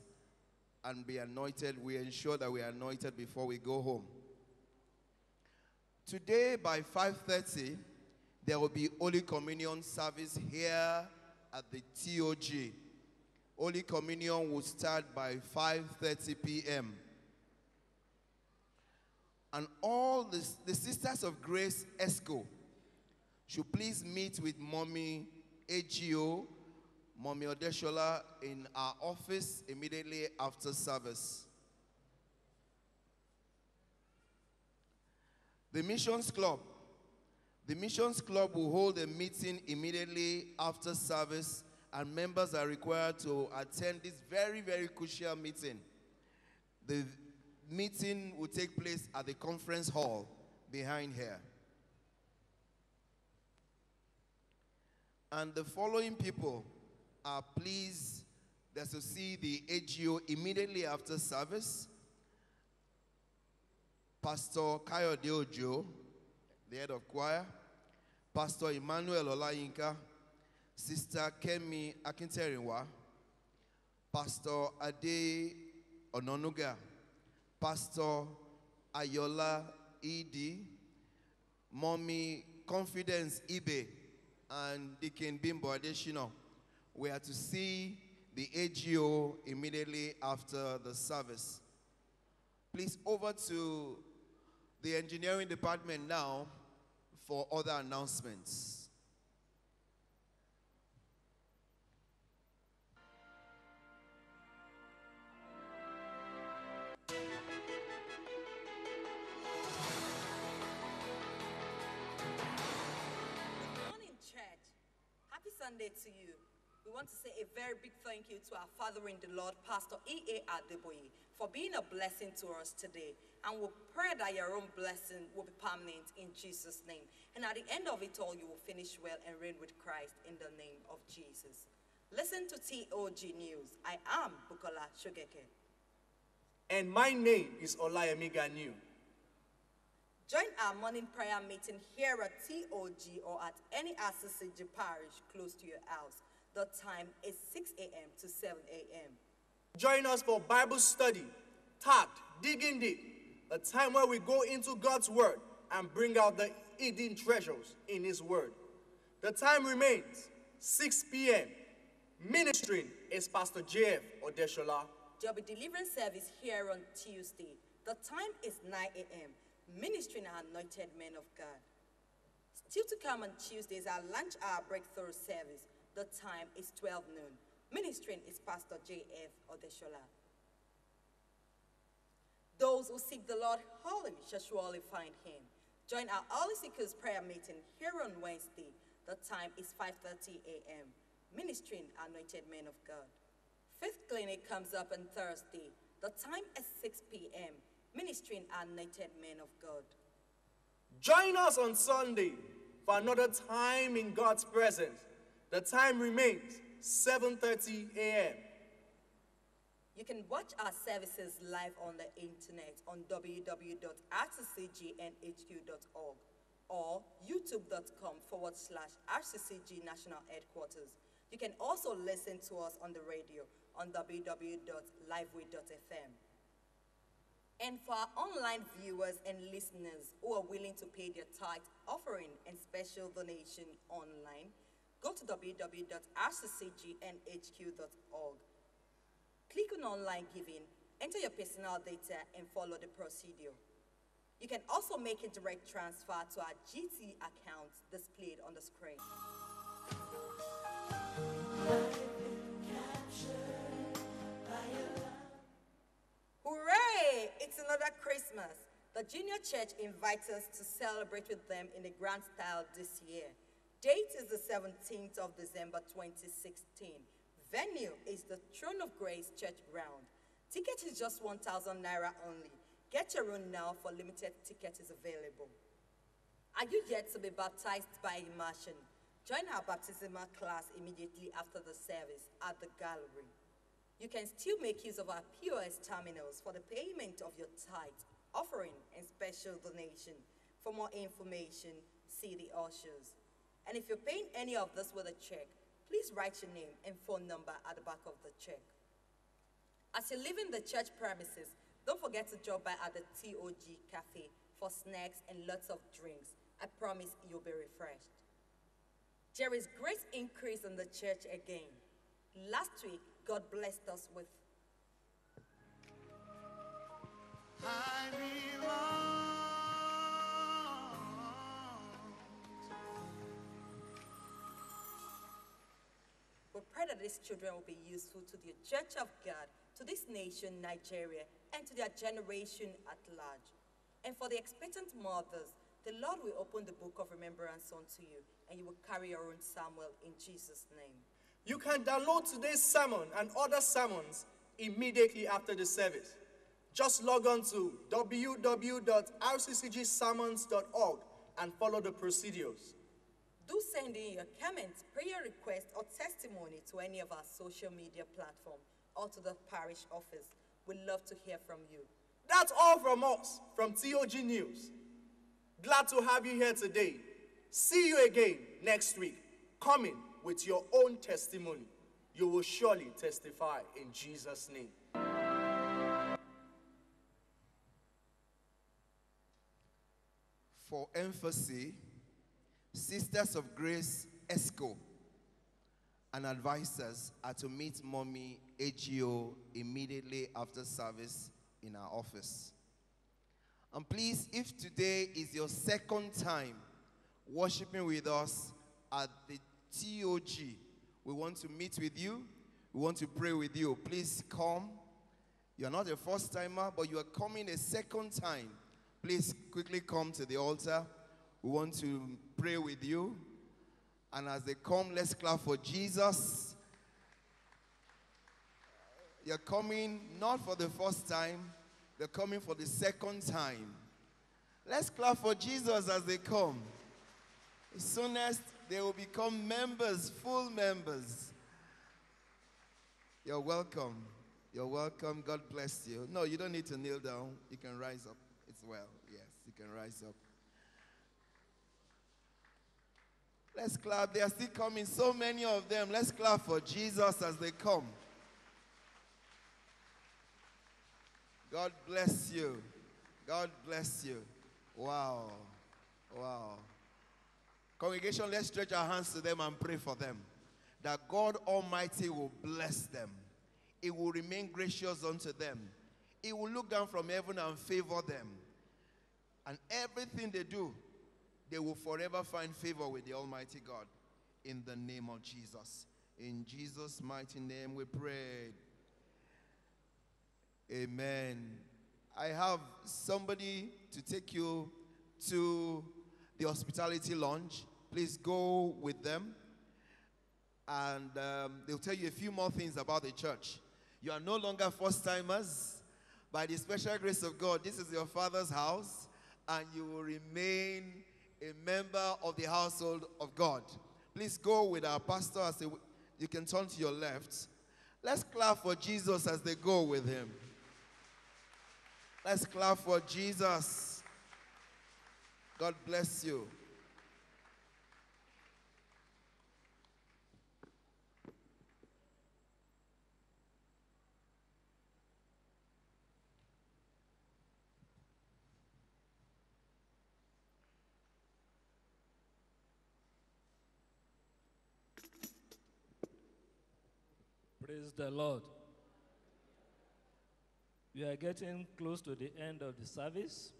and be anointed. We ensure that we are anointed before we go home. Today by 5:30 there will be Holy Communion service here at the TOG. Holy Communion will start by 5:30 p.m. And all the, the Sisters of Grace ESCO should please meet with Mommy AGO, Mommy Odeshola, in our office immediately after service. The Missions Club. The Missions Club will hold a meeting immediately after service, and members are required to attend this very, very crucial meeting. The meeting will take place at the conference hall behind here. And the following people are pleased that to see the AGO immediately after service. Pastor Kayo Ojo, the head of choir, Pastor Emmanuel Olayinka, Sister Kemi Akinterinwa, Pastor Ade Ononuga, Pastor Ayola Edi, Mommy Confidence Ibe, and Deacon Bimbo Adeshino. We are to see the AGO immediately after the service. Please, over to the engineering department now for other announcements. Sunday to you. We want to say a very big thank you to our Father in the Lord, Pastor E.A. Adeboye, for being a blessing to us today. And we pray that your own blessing will be permanent in Jesus' name. And at the end of it all, you will finish well and reign with Christ in the name of Jesus. Listen to TOG News. I am Bukola Shogeke. And my name is Olayemi Ganyu. Join our morning prayer meeting here at TOG or at any RCCG parish close to your house. The time is 6 a.m. to 7 a.m. Join us for Bible study, tact, digging deep, a time where we go into God's Word and bring out the hidden treasures in His Word. The time remains 6 p.m. Ministering is Pastor J.F. Odeshola. There'll be deliverance service here on Tuesday. The time is 9 a.m. Ministering our anointed men of God. Still to come on Tuesdays, our lunch hour breakthrough service. The time is 12 noon. Ministering is Pastor J.F. Odeshola. Those who seek the Lord wholly shall surely find him. Join our Holy Seekers prayer meeting here on Wednesday. The time is 5.30 a.m. ministering anointed men of God. Faith clinic comes up on Thursday. The time is 6 p.m. Ministering anointed men of God. Join us on Sunday for another time in God's presence. The time remains 7:30 a.m. You can watch our services live on the internet on www.rccgnhq.org or youtube.com forward slash rccg national headquarters. You can also listen to us on the radio on www.liveway.fm. And for our online viewers and listeners who are willing to pay their tithe offering and special donation online, go to www.rccgnhq.org. Click on online giving, enter your personal data, and follow the procedure. You can also make a direct transfer to our GT account displayed on the screen. Hooray! It's another Christmas. The junior church invites us to celebrate with them in a grand style this year. Date is the 17th of December 2016. Venue is the Throne of Grace Church Ground. Ticket is just 1,000 naira only. Get your own now for limited ticket is available. Are you yet to be baptized by immersion? Join our baptismal class immediately after the service at the gallery. You can still make use of our POS terminals for the payment of your tithe, offering, and special donation. For more information, see the ushers. And if you're paying any of this with a check, please write your name and phone number at the back of the check. As you're leaving the church premises, don't forget to drop by at the TOG Cafe for snacks and lots of drinks. I promise you'll be refreshed. There is great increase in the church again. Last week, God blessed us with I We pray that these children will be useful to the Church of God, to this nation, Nigeria, and to their generation at large. And for the expectant mothers, the Lord will open the book of remembrance unto you, and you will carry your own Samuel in Jesus' name. You can download today's sermon and other sermons immediately after the service. Just log on to www.rccgsermons.org and follow the procedures. Do send in your comments, prayer requests, or testimony to any of our social media platform or to the parish office. We'd love to hear from you. That's all from us, from TOG News. Glad to have you here today. See you again next week, coming with your own testimony. You will surely testify in Jesus' name. For emphasis, Sisters of Grace ESCO and advisors are to meet Mommy AGO immediately after service in our office. And please, if today is your second time worshiping with us at the TOG, we want to meet with you. We want to pray with you. Please come. You're not a first timer, but you are coming a second time. Please quickly come to the altar. We want to pray with you. And as they come, let's clap for Jesus. You're coming not for the first time, they're coming for the second time. Let's clap for Jesus as they come. As soonest they will become members, full members. You're welcome. You're welcome. God bless you. No, you don't need to kneel down. You can rise up. It's well. Yes, you can rise up. Let's clap. They are still coming. So many of them. Let's clap for Jesus as they come. God bless you. God bless you. Wow. Wow. Congregation, let's stretch our hands to them and pray for them. That God Almighty will bless them. He will remain gracious unto them. He will look down from heaven and favor them. And everything they do, they will forever find favor with the Almighty God. In the name of Jesus. In Jesus' mighty name we pray. Amen. I have somebody to take you to the hospitality lounge. Please go with them. and um, they'll tell you a few more things about the church. You are no longer first timers. By the special grace of God, this is your father's house, and you will remain a member of the household of God. Please go with our pastor as they, you can turn to your left. Let's clap for Jesus as they go with him. Let's clap for Jesus. God bless you. Praise the Lord. We are getting close to the end of the service,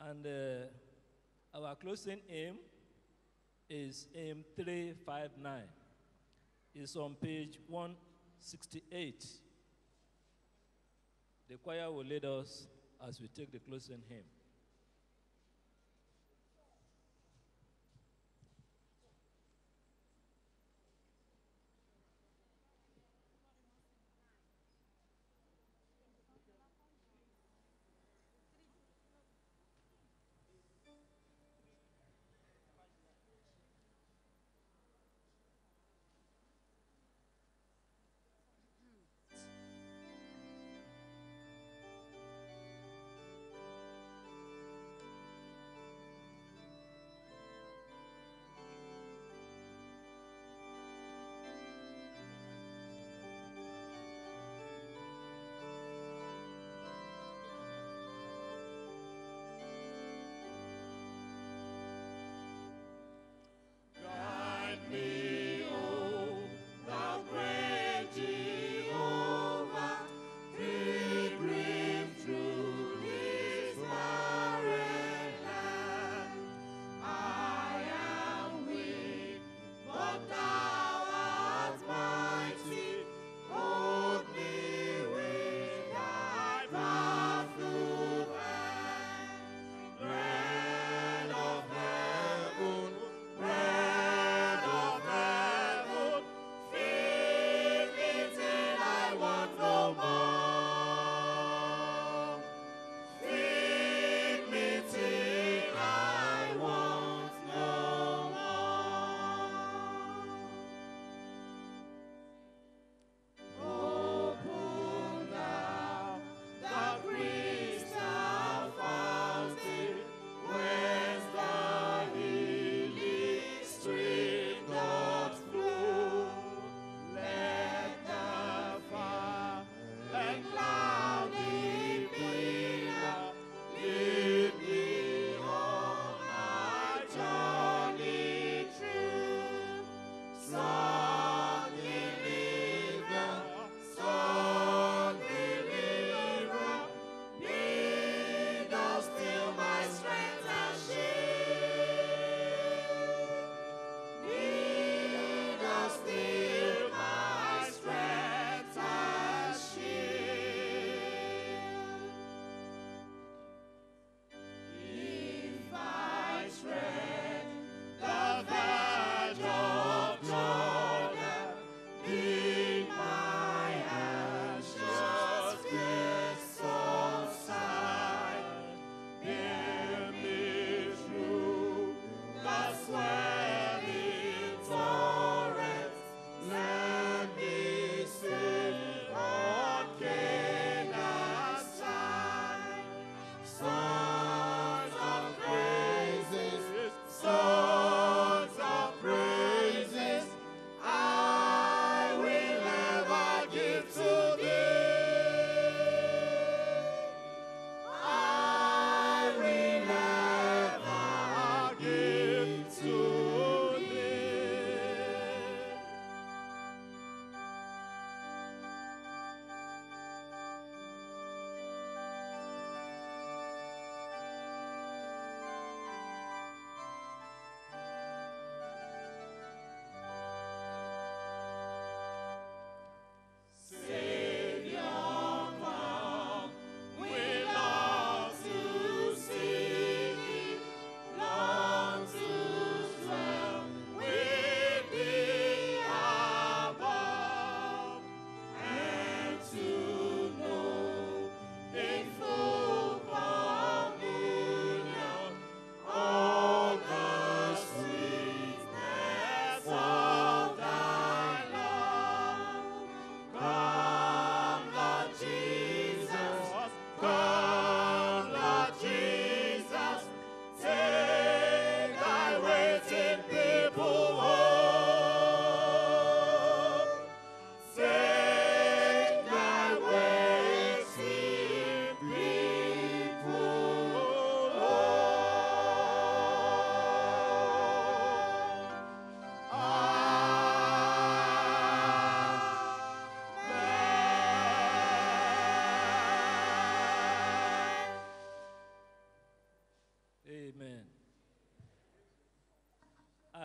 and uh, our closing aim is aim 359. It's on page 168. The choir will lead us as we take the closing hymn.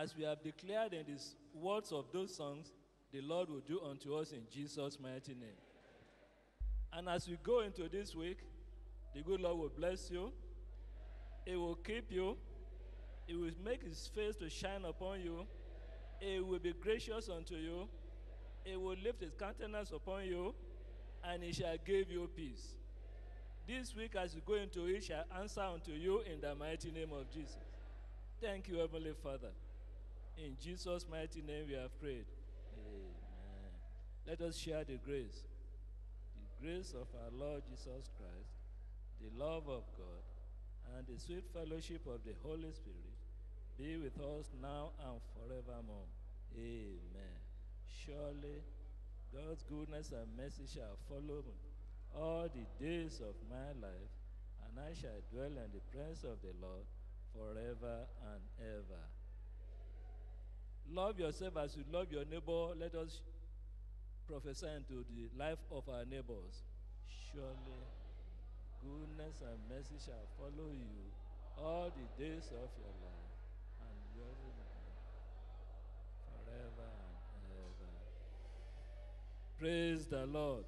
As we have declared in the words of those songs, the Lord will do unto us in Jesus' mighty name. And as we go into this week, the good Lord will bless you. He will keep you. He will make his face to shine upon you. He will be gracious unto you. He will lift his countenance upon you, and he shall give you peace. This week, as you go into it, shall answer unto you in the mighty name of Jesus. Thank you, Heavenly Father. In Jesus' mighty name we have prayed. Amen. Let us share the grace. The grace of our Lord Jesus Christ, the love of God, and the sweet fellowship of the Holy Spirit be with us now and forevermore. Amen. Surely God's goodness and mercy shall follow me all the days of my life, and I shall dwell in the presence of the Lord forever and ever. Love yourself as you love your neighbor. Let us prophesy into the life of our neighbors. Surely goodness and mercy shall follow you all the days of your life, and yours forever and ever. Praise the Lord.